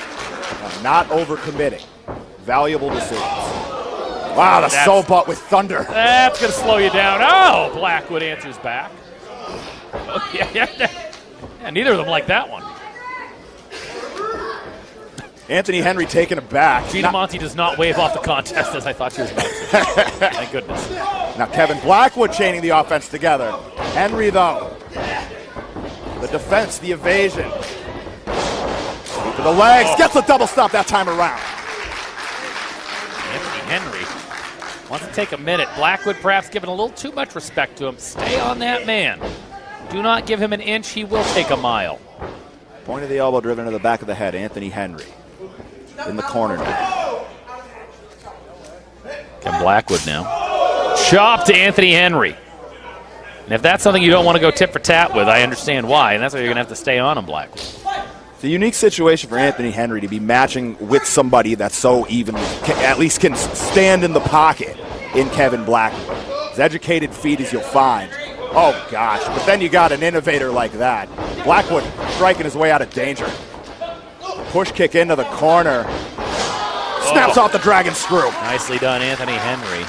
Not overcommitting. Valuable decisions. Wow, the That's- soul butt with thunder. That's going to slow you down. Oh, Blackwood answers back. Oh, yeah, yeah. Yeah, neither of them like that one. Anthony Henry taken aback. Gina Monty does not wave off the contest as I thought she was about to. Thank goodness. now Kevin Blackwood chaining the offense together. Henry though. The defense, the evasion. To the legs, gets a double stop that time around. Anthony Henry wants to take a minute. Blackwood perhaps giving a little too much respect to him. Stay on that man. Do not give him an inch. He will take a mile. Point of the elbow driven to the back of the head. Anthony Henry in the corner now. Blackwood now. Chop to Anthony Henry. And if that's something you don't want to go tit for tat with, I understand why. And that's why you're going to have to stay on him, Blackwood. It's a unique situation for Anthony Henry to be matching with somebody that's so evenly, at least can stand in the pocket in Kevin Blackwood. As educated feet as you'll find. Oh gosh, but then you got an innovator like that. Blackwood striking his way out of danger. Push kick into the corner. Snaps oh. off the dragon screw. Nicely done, Anthony Henry.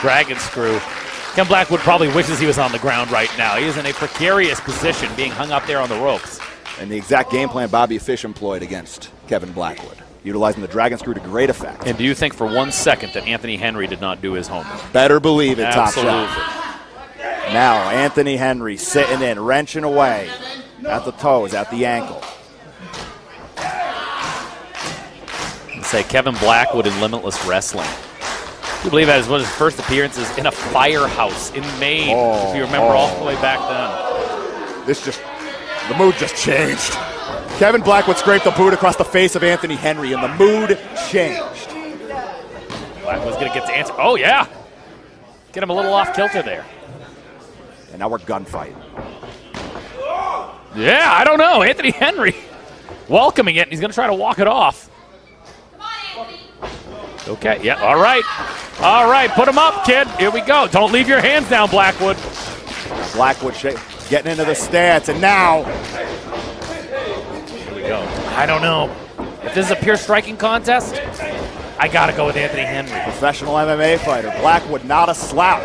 Dragon screw. Ken Blackwood probably wishes he was on the ground right now. He is in a precarious position being hung up there on the ropes. And the exact game plan Bobby Fish employed against Kevin Blackwood. Utilizing the dragon screw to great effect. And do you think for one second that Anthony Henry did not do his homework? Better believe it, top Absolutely. shot. Now Anthony Henry sitting in, wrenching away at the toes, at the ankle. Say Kevin Blackwood in Limitless Wrestling. You believe that is one of his first appearances in a firehouse in Maine, Oh, if you remember all oh. the way back then. This just, the mood just changed. Kevin Blackwood scraped the boot across the face of Anthony Henry, and the mood changed. Blackwood's gonna get to answer. Oh yeah, get him a little off kilter there. And now we're gunfighting. Yeah, I don't know. Anthony Henry welcoming it, and he's gonna try to walk it off. Okay, yeah, all right. All right, put him up, kid. Here we go. Don't leave your hands down, Blackwood. Blackwood getting into the stance, and now Here we go. I don't know. If this is a pure striking contest, I gotta go with Anthony Henry. professional MMA fighter. Blackwood not a slouch.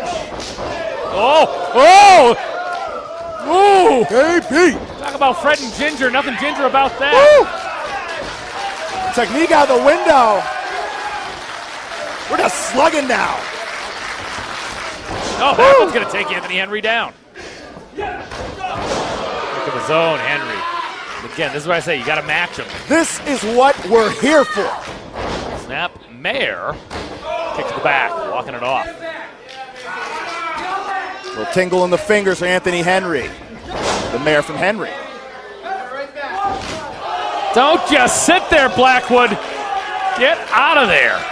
Oh! Oh! Ooh! AB. Talk about Fred and Ginger. Nothing ginger about that. Technique out the window. We're just slugging now. Oh, that one's going to take Anthony Henry down. Look at the zone, Henry. Again, this is what I say. You got to match him. This is what we're here for. Snap, mare. Kick to the back, walking it off. A little tingle in the fingers for Anthony Henry. The mayor from Henry. Don't just sit there, Blackwood. Get out of there.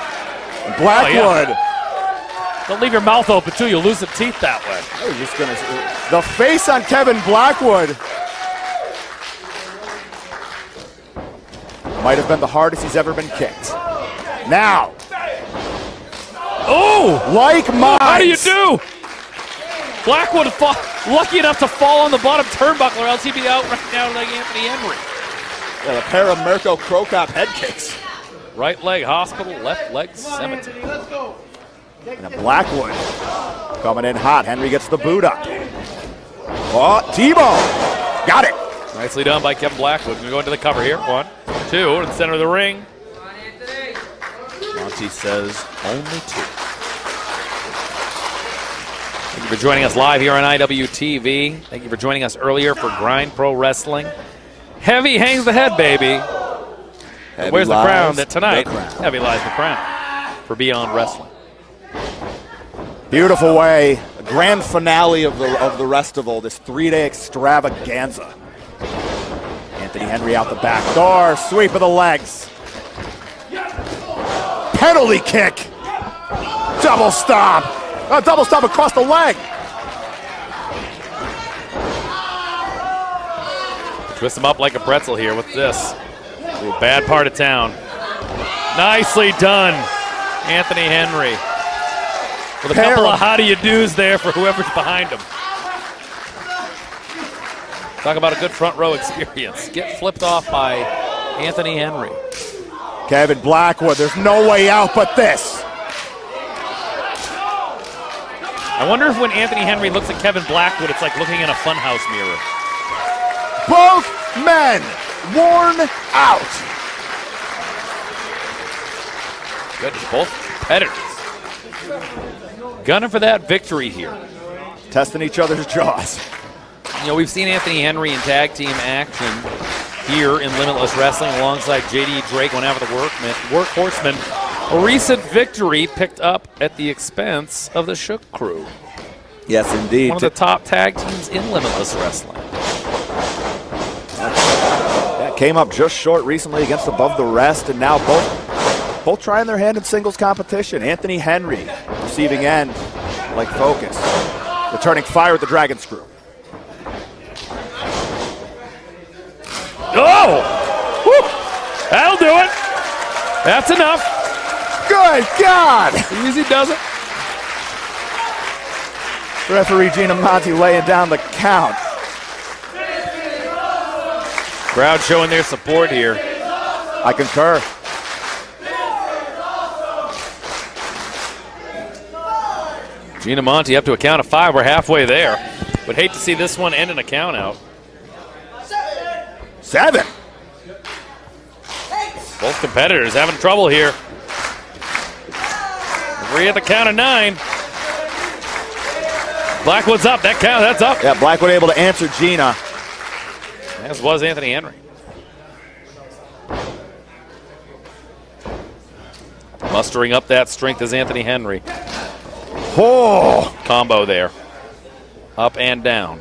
Blackwood. Oh, Don't leave your mouth open, too. You'll lose the teeth that way. Just gonna. The face on Kevin Blackwood might have been the hardest he's ever been kicked. Now, Oh! like mine. How do you do? Blackwood lucky enough to fall on the bottom turnbuckle, or else he'd be out right now like Anthony Henry. Yeah, a pair of Mirko Cro Cop head kicks. Right leg hospital, left leg cemetery. And a Blackwood coming in hot. Henry gets the boot up. Oh, Tebow. Got it. Nicely done by Kevin Blackwood. We're Gonna go into the cover here. One, two, in the center of the ring. Monty says only two. Thank you for joining us live here on IWTV. Thank you for joining us earlier for Grind Pro Wrestling. Heavy hangs the head, baby. Heavy Where's the crown that tonight? crown. Heavy lies the crown for Beyond Wrestling. Beautiful way. A grand finale of the of the Wrestival, this three-day extravaganza. Anthony Henry out the back door, sweep of the legs. Penalty kick. Double stop. A double stop across the leg. Twist him up like a pretzel here with this. Ooh, bad part of town. Nicely done, Anthony Henry. With a couple of- of how do you do's there for whoever's behind him. Talk about a good front row experience. Get flipped off by Anthony Henry. Kevin Blackwood, there's no way out but this. I wonder if when Anthony Henry looks at Kevin Blackwood, it's like looking in a funhouse mirror. Both men worn out. Goodness, both competitors. Gunning for that victory here. Testing each other's jaws. You know, we've seen Anthony Henry in tag team action here in Limitless Wrestling alongside JD Drake going after the workman, Workhorsemen. A recent victory picked up at the expense of the Shook Crew, Yes, indeed. one of the top tag teams in Limitless Wrestling. Came up just short recently against Above the Rest, and now both both trying their hand in singles competition. Anthony Henry receiving end like focus, returning fire with the Dragon Screw. Oh! Whew! That'll do it. That's enough. Good God! Easy does it. Referee Gina Monti laying down the count. Crowd showing their support here. I concur. Gina Monty up to a count of five. We're halfway there. Would hate to see this one end in a count out. Seven. Both competitors having trouble here. Three at the count of nine. Blackwood's up. That count. That's up. Yeah, Blackwood able to answer Gina. As was Anthony Henry. Mustering up that strength is Anthony Henry. Oh, Combo there. Up and down.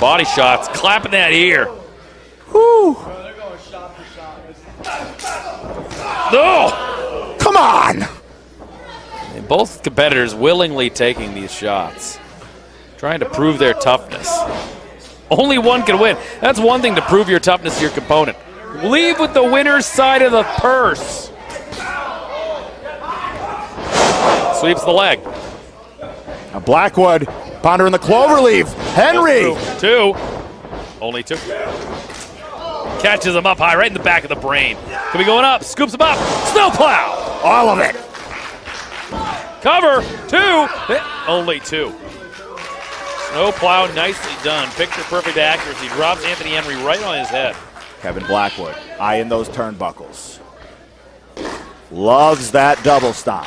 Body shots. Clapping that ear. whew. No! Come on. And both competitors willingly taking these shots. Trying to prove their toughness. Only one can win. That's one thing to prove your toughness to your component. Leave with the winner's side of the purse. Sweeps the leg. Now Blackwood pondering the clover leaf. Henry. Two. Only two. Catches him up high, right in the back of the brain. Could be going up. Scoops him up. Snowplow. All of it. Cover. Two. Only two. Snowplow, nicely done. Picture perfect accuracy. Drops Anthony Henry right on his head. Kevin Blackwood eyeing those turnbuckles. Loves that double stop.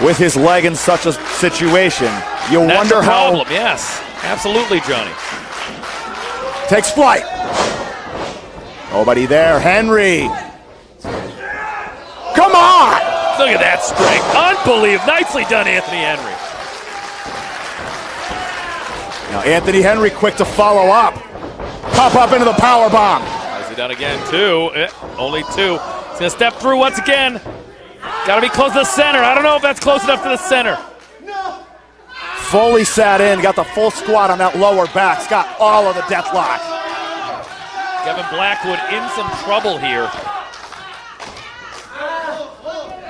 With his leg in such a situation, you That's wonder how problem. Yes, absolutely, Johnny. takes flight. Nobody there. Henry. Come on! Look at that strength. Unbelievable. Nicely done, Anthony Henry. Now Anthony Henry quick to follow up. Pop up into the power bomb. Nicely done again. Two. Eh, only two. He's to step through once again. Got to be close to the center. I don't know if that's close enough to the center. Fully sat in, got the full squat on that lower back. He's got all of the death lock. Kevin Blackwood in some trouble here.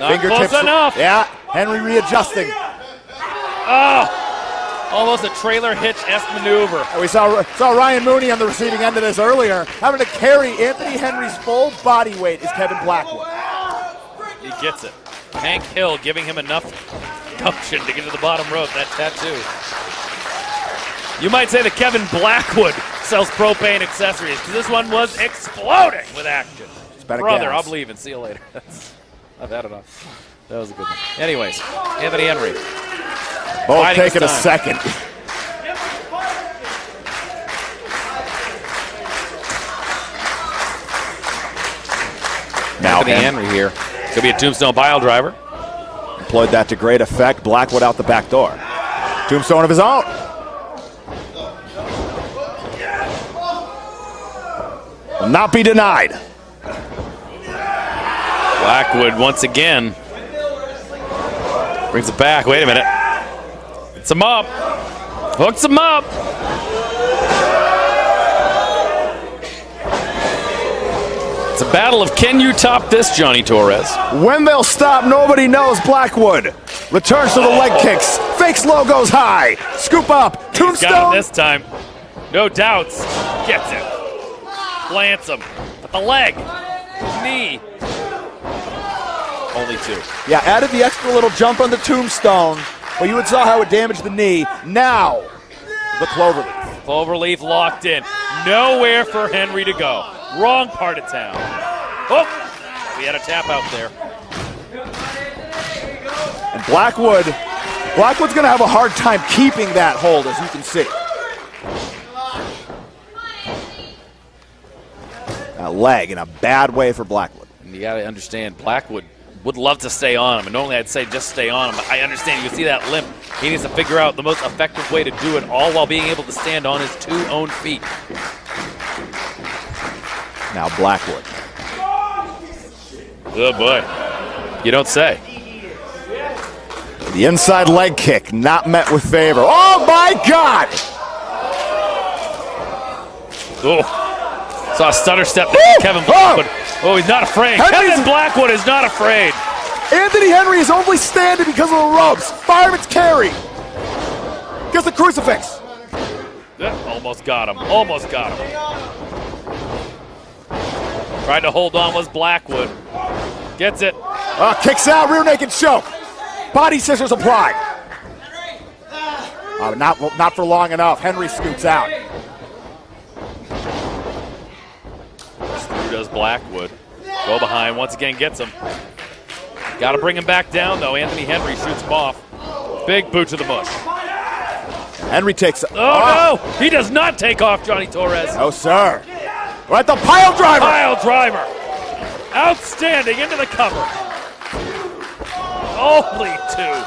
Not Fingertips. close enough. Yeah, Henry readjusting. Oh, almost a trailer hitch-esque maneuver. We saw, saw Ryan Mooney on the receiving end of this earlier. Having to carry Anthony Henry's full body weight is Kevin Blackwood. He gets it. Hank Hill giving him enough gumption to get to the bottom rope. that tattoo. You might say that Kevin Blackwood sells propane accessories because this one was exploding with action. better Brother, gas. I'm and See you later. I've had enough. That was a good one. Anyways, Anthony Henry. Oh, Biding his taking a second. Now Anthony Henry here. Could be a tombstone pile driver. employed that to great effect. Blackwood out the back door. Tombstone of his own. Will not be denied. Blackwood once again brings it back. Wait a minute. It's him up. Hooks him up. It's a battle of can you top this, Johnny Torres? When they'll stop, nobody knows. Blackwood returns to the leg kicks. Fakes logos high. Scoop up. Got him Tombstone. this time. No doubts. Gets it. Plants him. At the leg. Knee. Only two. Yeah, added the extra little jump on the tombstone, but you would saw how it damaged the knee. Now, the cloverleaf. Cloverleaf locked in. Nowhere for Henry to go. Wrong part of town. Oh, we had a tap out there. And Blackwood, Blackwood's going to have a hard time keeping that hold, as you can see. That leg in a bad way for Blackwood. And you got to understand, Blackwood would love to stay on him. And normally I'd say just stay on him, but I understand you see that limp. He needs to figure out the most effective way to do it, all while being able to stand on his two own feet. Now Blackwood. Good boy. You don't say. The inside leg kick not met with favor. Oh my God! Oh, saw a stutter step there, Kevin Oh! Blackwood. Oh, he's not afraid. Henry's- Kevin Blackwood is not afraid. Anthony Henry is only standing because of the ropes. Fireman's carry. Gets the crucifix. Yeah, Almost got him. Almost got him. Trying to hold on was Blackwood. Gets it. Uh, kicks out, rear naked choke. Body scissors applied. Uh, not, not for long enough. Henry scoots out. Through does Blackwood. Go behind. Once again gets him. Got to bring him back down, though. Anthony Henry shoots him off. Big boot to the mush. Henry takes. Oh, no! He does not take off Johnny Torres. No, sir. We're at the pile driver. Pile driver. Outstanding into the cover. Only two.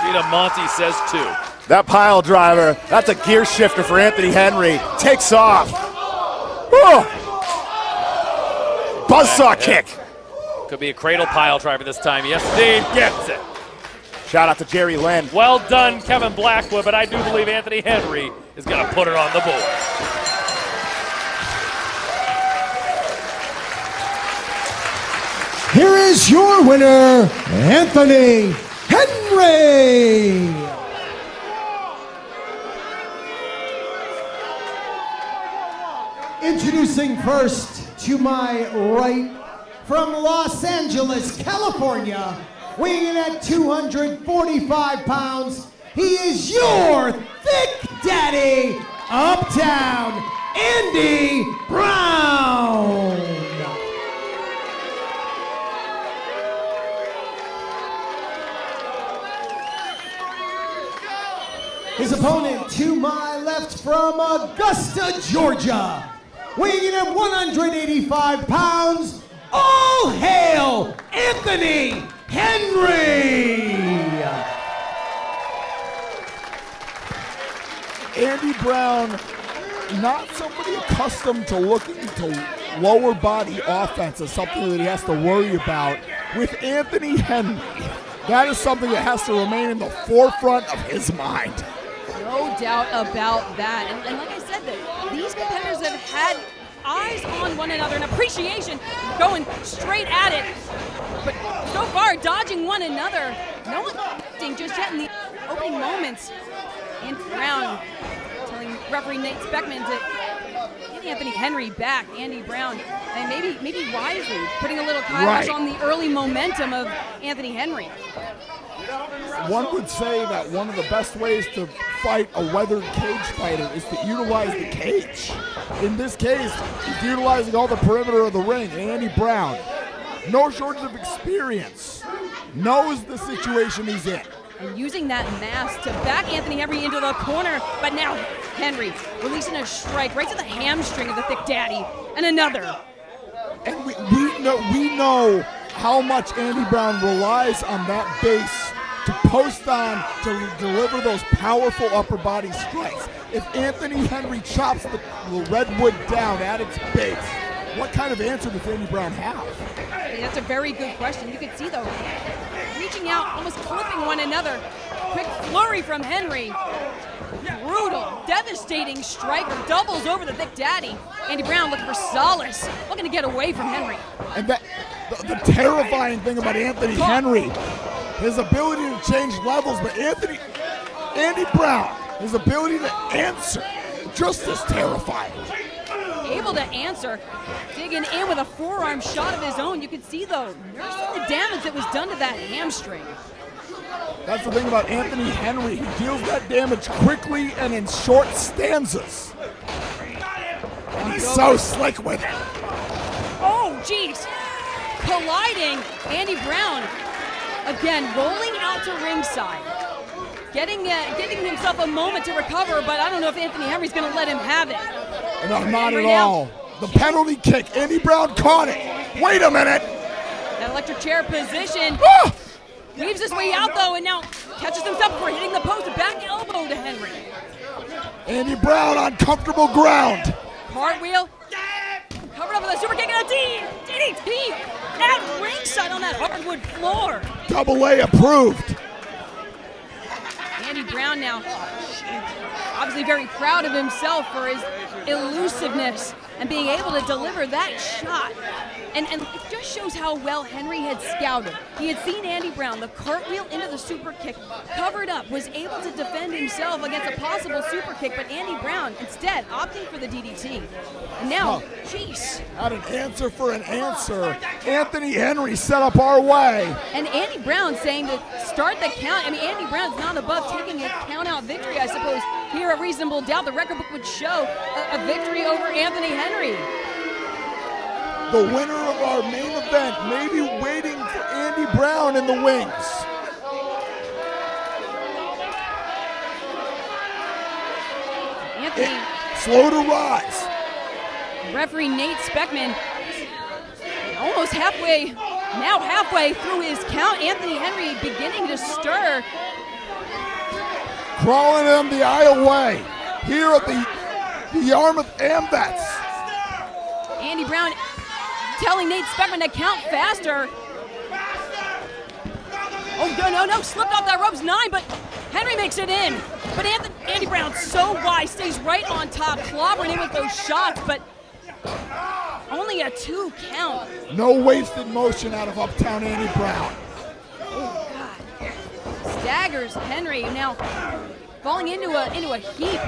Gina Monty says two. That pile driver, that's a gear shifter for Anthony Henry. Takes off. Whew. Buzzsaw kick. Could be a cradle pile driver this time. Yes, indeed. Gets it. Shout out to Jerry Lynn. Well done, Kevin Blackwood, but I do believe Anthony Henry is going to put it on the board. Here is your winner, Anthony Henry. Introducing first to my right from Los Angeles, California, weighing in at 245 pounds, he is your thick daddy, Uptown Andy Brown. His opponent to my left from Augusta, Georgia, weighing in at 185 pounds, all hail Anthony Henry! Andy Brown, not somebody accustomed to looking to lower body offense as something that he has to worry about. With Anthony Henry, that is something that has to remain in the forefront of his mind. No doubt about that. And, and like I said, that these competitors have had eyes on one another and appreciation going straight at it. But so far, dodging one another. No one just yet in the opening moments. And Brown telling referee Nate Speckman to get Anthony Henry back, Andy Brown, and maybe maybe wisely putting a little kibosh Right. on the early momentum of Anthony Henry. One would say that one of the best ways to fight a weathered cage fighter is to utilize the cage. In this case, he's utilizing all the perimeter of the ring. And Andy Brown, no shortage of experience, knows the situation he's in. and using that mass to back Anthony Henry into the corner. But now Henry releasing a strike right to the hamstring of the thick daddy, and another. And we, we know we know how much Andy Brown relies on that base to post on to deliver those powerful upper body strikes. If Anthony Henry chops the, the redwood down at its base, what kind of answer does Andy Brown have? Hey, That's a very good question. You can see though, reaching out, almost clipping one another. Quick flurry from Henry. Brutal, devastating striker doubles over the thick daddy. Andy Brown looking for solace, looking to get away from Henry. And that the, the terrifying thing about Anthony Henry, his ability to change levels, but Anthony Andy Brown, his ability to answer, just as terrifying. able to answer, digging in with a forearm shot of his own. You can see though, nursing the damage that was done to that hamstring. That's the thing about Anthony Henry. He deals that damage quickly and in short stanzas. And he's so slick with it. Oh, jeez. Colliding, Andy Brown again rolling out to ringside. Getting, uh, getting himself a moment to recover, but I don't know if Anthony Henry's going to let him have it. No, not at now. all. The penalty kick. Andy Brown caught it. Wait a minute. That electric chair position. Ah! Weaves his way out though, and now catches himself before hitting the post. Back elbow to Henry. Andy Brown on comfortable ground. Cartwheel. Covered up with a super kick and a D. DDT. At ringside on that hardwood floor. Double A approved. Andy Brown now, oh, obviously very proud of himself for his elusiveness and being able to deliver that shot. And, and it just shows how well Henry had scouted. He had seen Andy Brown, the cartwheel into the super kick, covered up, was able to defend himself against a possible super kick, but Andy Brown instead opting for the DDT. And now, jeez. Had an answer for an answer. Anthony Henry set up our way. And Andy Brown saying to start the count. I mean, Andy Brown's not above taking a count out victory, I suppose. Here, a reasonable doubt, the record book would show a, a victory over Anthony Henry. The winner of our main event may be waiting for Andy Brown in the wings. Anthony, Slow to rise. referee Nate Speckman, almost halfway, now halfway through his count. Anthony Henry beginning to stir. Crawling him the aisle way. Here at the, the Yarmouth Amvets. Andy Brown telling Nate Speckman to count faster. Oh, no, no, no, slipped off that ropes nine, but Henry makes it in. But Anthony, Andy Brown so wise, stays right on top, clobbering in with those shots, but only a two count. No wasted motion out of Uptown Andy Brown. Oh, Staggers Henry now falling into a into a heap.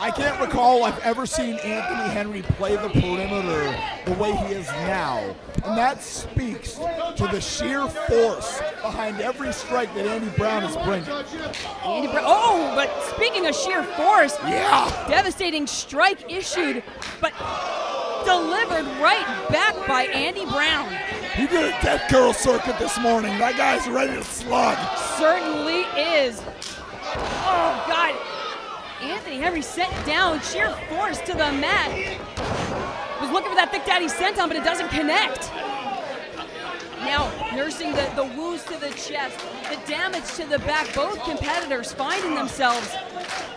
I can't recall I've ever seen Anthony Henry play the perimeter the way he is now. And that speaks to the sheer force behind every strike that Andy Brown is bringing. Andy Brown. Oh, but speaking of sheer force, Yeah. devastating strike issued, but delivered right back by Andy Brown. He did a death curl circuit this morning. That guy's ready to slug. Certainly is. Oh God. Anthony Henry sent down, sheer force to the mat. Was looking for that Thick Daddy senton, but it doesn't connect. Now nursing the, the wounds to the chest, the damage to the back. Both competitors finding themselves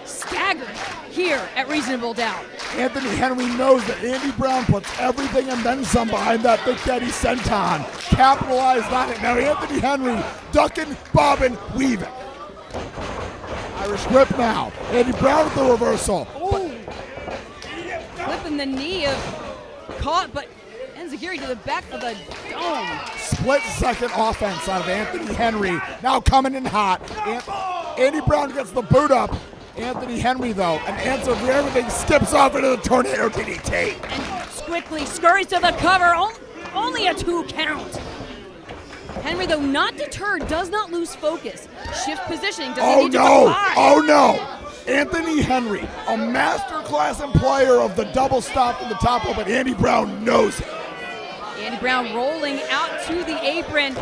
staggered here at reasonable doubt. Anthony Henry knows that Andy Brown puts everything and then some behind that Big Daddy senton. Capitalized on it. Now Anthony Henry ducking, bobbing, weaving. Irish whip now. Andy Brown with the reversal. Flipping the knee of caught, but Enzuigiri to the back of the dome. Split second offense out of Anthony Henry. Now coming in hot. An- Andy Brown gets the boot up. Anthony Henry, though, an answer for everything, skips off into the tornado DDT. Quickly scurries to the cover. Only a two count. Henry, though not deterred, does not lose focus. Shift positioning. Does he Oh need no! Oh no! Anthony Henry, a masterclass and player of the double stop in the top rope, and Andy Brown knows it. Andy Brown rolling out to the apron.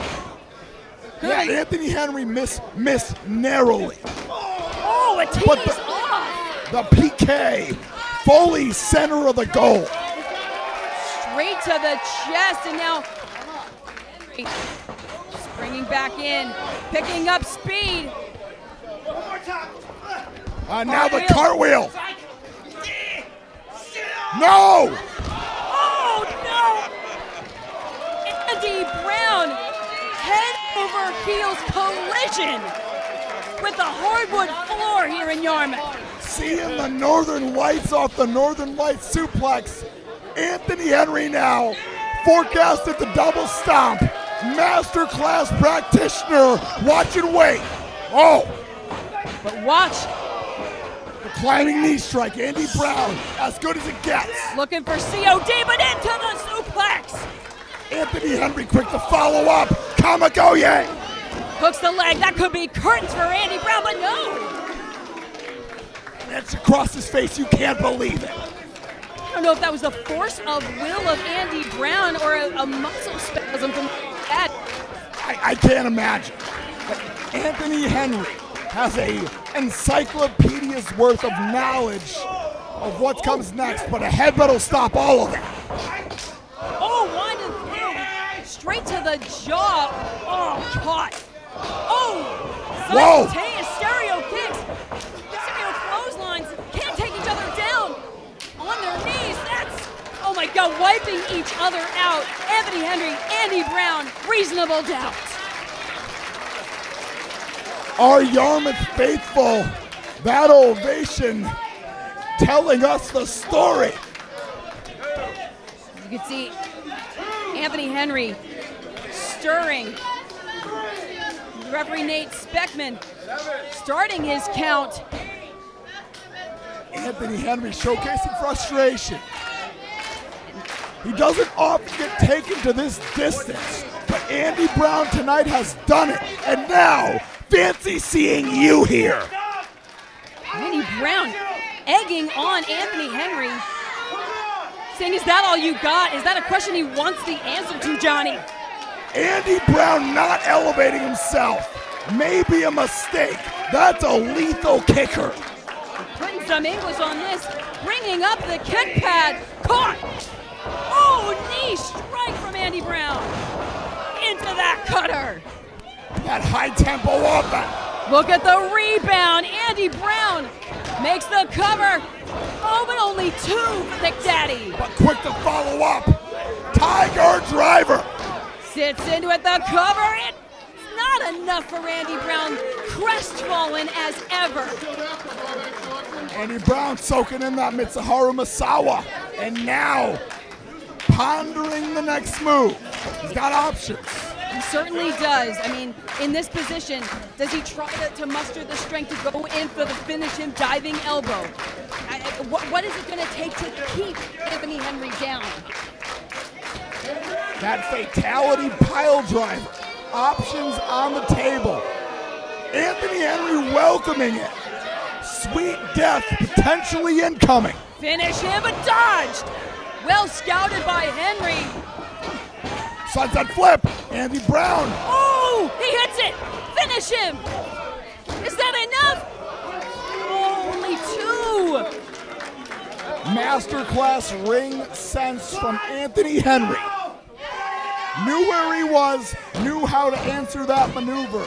Yeah, Anthony Henry missed miss narrowly. Oh, it But the- off. The PK, Foley center of the goal. Straight to the chest, and now Henry back in, picking up speed. One more Uh, now the cartwheel. No! Oh no! Andy Brown, head over heels collision with the hardwood floor here in Yarmouth. Seeing the Northern Lights off the Northern Lights suplex. Anthony Henry now forecasted the double stomp. Masterclass practitioner. Watch and wait. Oh, But watch, the climbing knee strike. Andy Brown, as good as it gets. looking for COD, but into the suplex. Anthony Henry quick to follow up. Kamigoye. Hooks the leg. That could be curtains for Andy Brown, but no. That's across his face. You can't believe it. I don't know if that was the force of will of Andy Brown or a, a muscle spasm from that. I, I can't imagine. But Anthony Henry has a encyclopedia's worth of knowledge of what comes next, but a headbutt will stop all of that. Oh, winded through. Straight to the jaw. Oh, caught. Oh, Whoa. simultaneous stereo kicks. Stereo clotheslines. Can't take each other down. On their knees. That's, wiping each other out. Anthony Henry, Andy Brown, reasonable doubt. Our Yarmouth faithful, that ovation telling us the story. You can see Anthony Henry stirring. Referee Nate Speckman starting his count. Anthony Henry showcasing frustration. He doesn't often get taken to this distance, but Andy Brown tonight has done it. And now, fancy seeing you here. Andy Brown egging on Anthony Henry. Saying, is that all you got? Is that a question he wants the answer to, Johnny? Andy Brown not elevating himself may be a mistake. That's a lethal kicker. Putting some English on this, bringing up the kick pad. Caught. Oh, knee strike from Andy Brown. Into that cutter. That high tempo offense. Look at the rebound. Andy Brown makes the cover. Oh, but only two Thick Daddy. But quick to follow up. Tiger driver. Sits into it, the cover. It's not enough for Andy Brown. Crestfallen as ever. Andy Brown soaking in that Mitsuharu Misawa. And now pondering the next move. He's got options. He certainly does. I mean, in this position, does he try to, to muster the strength to go in for the finish him diving elbow? I, I- what, what is it going to take to keep Anthony Henry down? That fatality pile driver. Options on the table. Anthony Henry welcoming it. Sweet death potentially incoming. Finish him, but dodged. Well scouted by Henry. Sunset flip. Andy Brown. Oh, he hits it. Finish him. Is that enough? Only two. Masterclass ring sense from Anthony Henry. Knew where he was, knew how to answer that maneuver.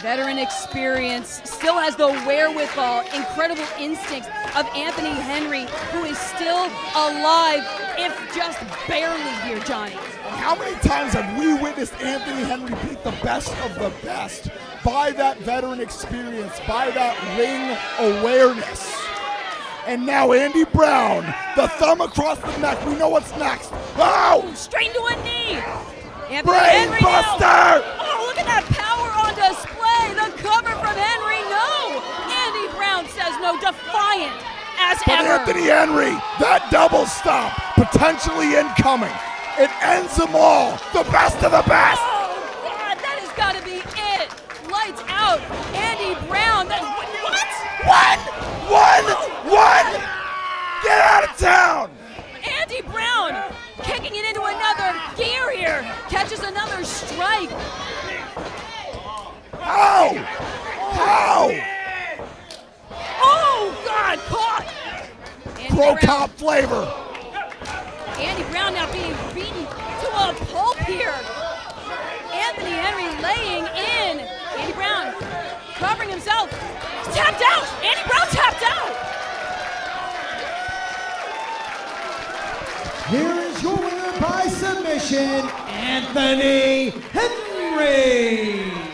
Veteran experience, still has the wherewithal, incredible instincts of Anthony Henry, who is still alive, if just barely here, Johnny. How many times have we witnessed Anthony Henry beat the best of the best by that veteran experience, by that ring awareness? And now Andy Brown, the thumb across the neck. We know what's next. Oh! Straight into a knee. Anthony Brain Henry buster! Oh, look at that power on display. The cover from Henry. No. Andy Brown says no. Defiant as But ever. Anthony Henry, that double stomp, potentially incoming. It ends them all. The best of the best. Oh, God, that has got to be it. Lights out. Andy Brown. That, what? One, one, one. Get out of town. Andy Brown kicking it into another gear here. Catches another strike. How? How? Oh, God, caught. Cro Cop flavor. Andy Brown now being beaten to a pulp here. Anthony Henry laying in. Andy Brown covering himself. He's tapped out. Andy Brown tapped out. Here is your winner by submission, Anthony Henry.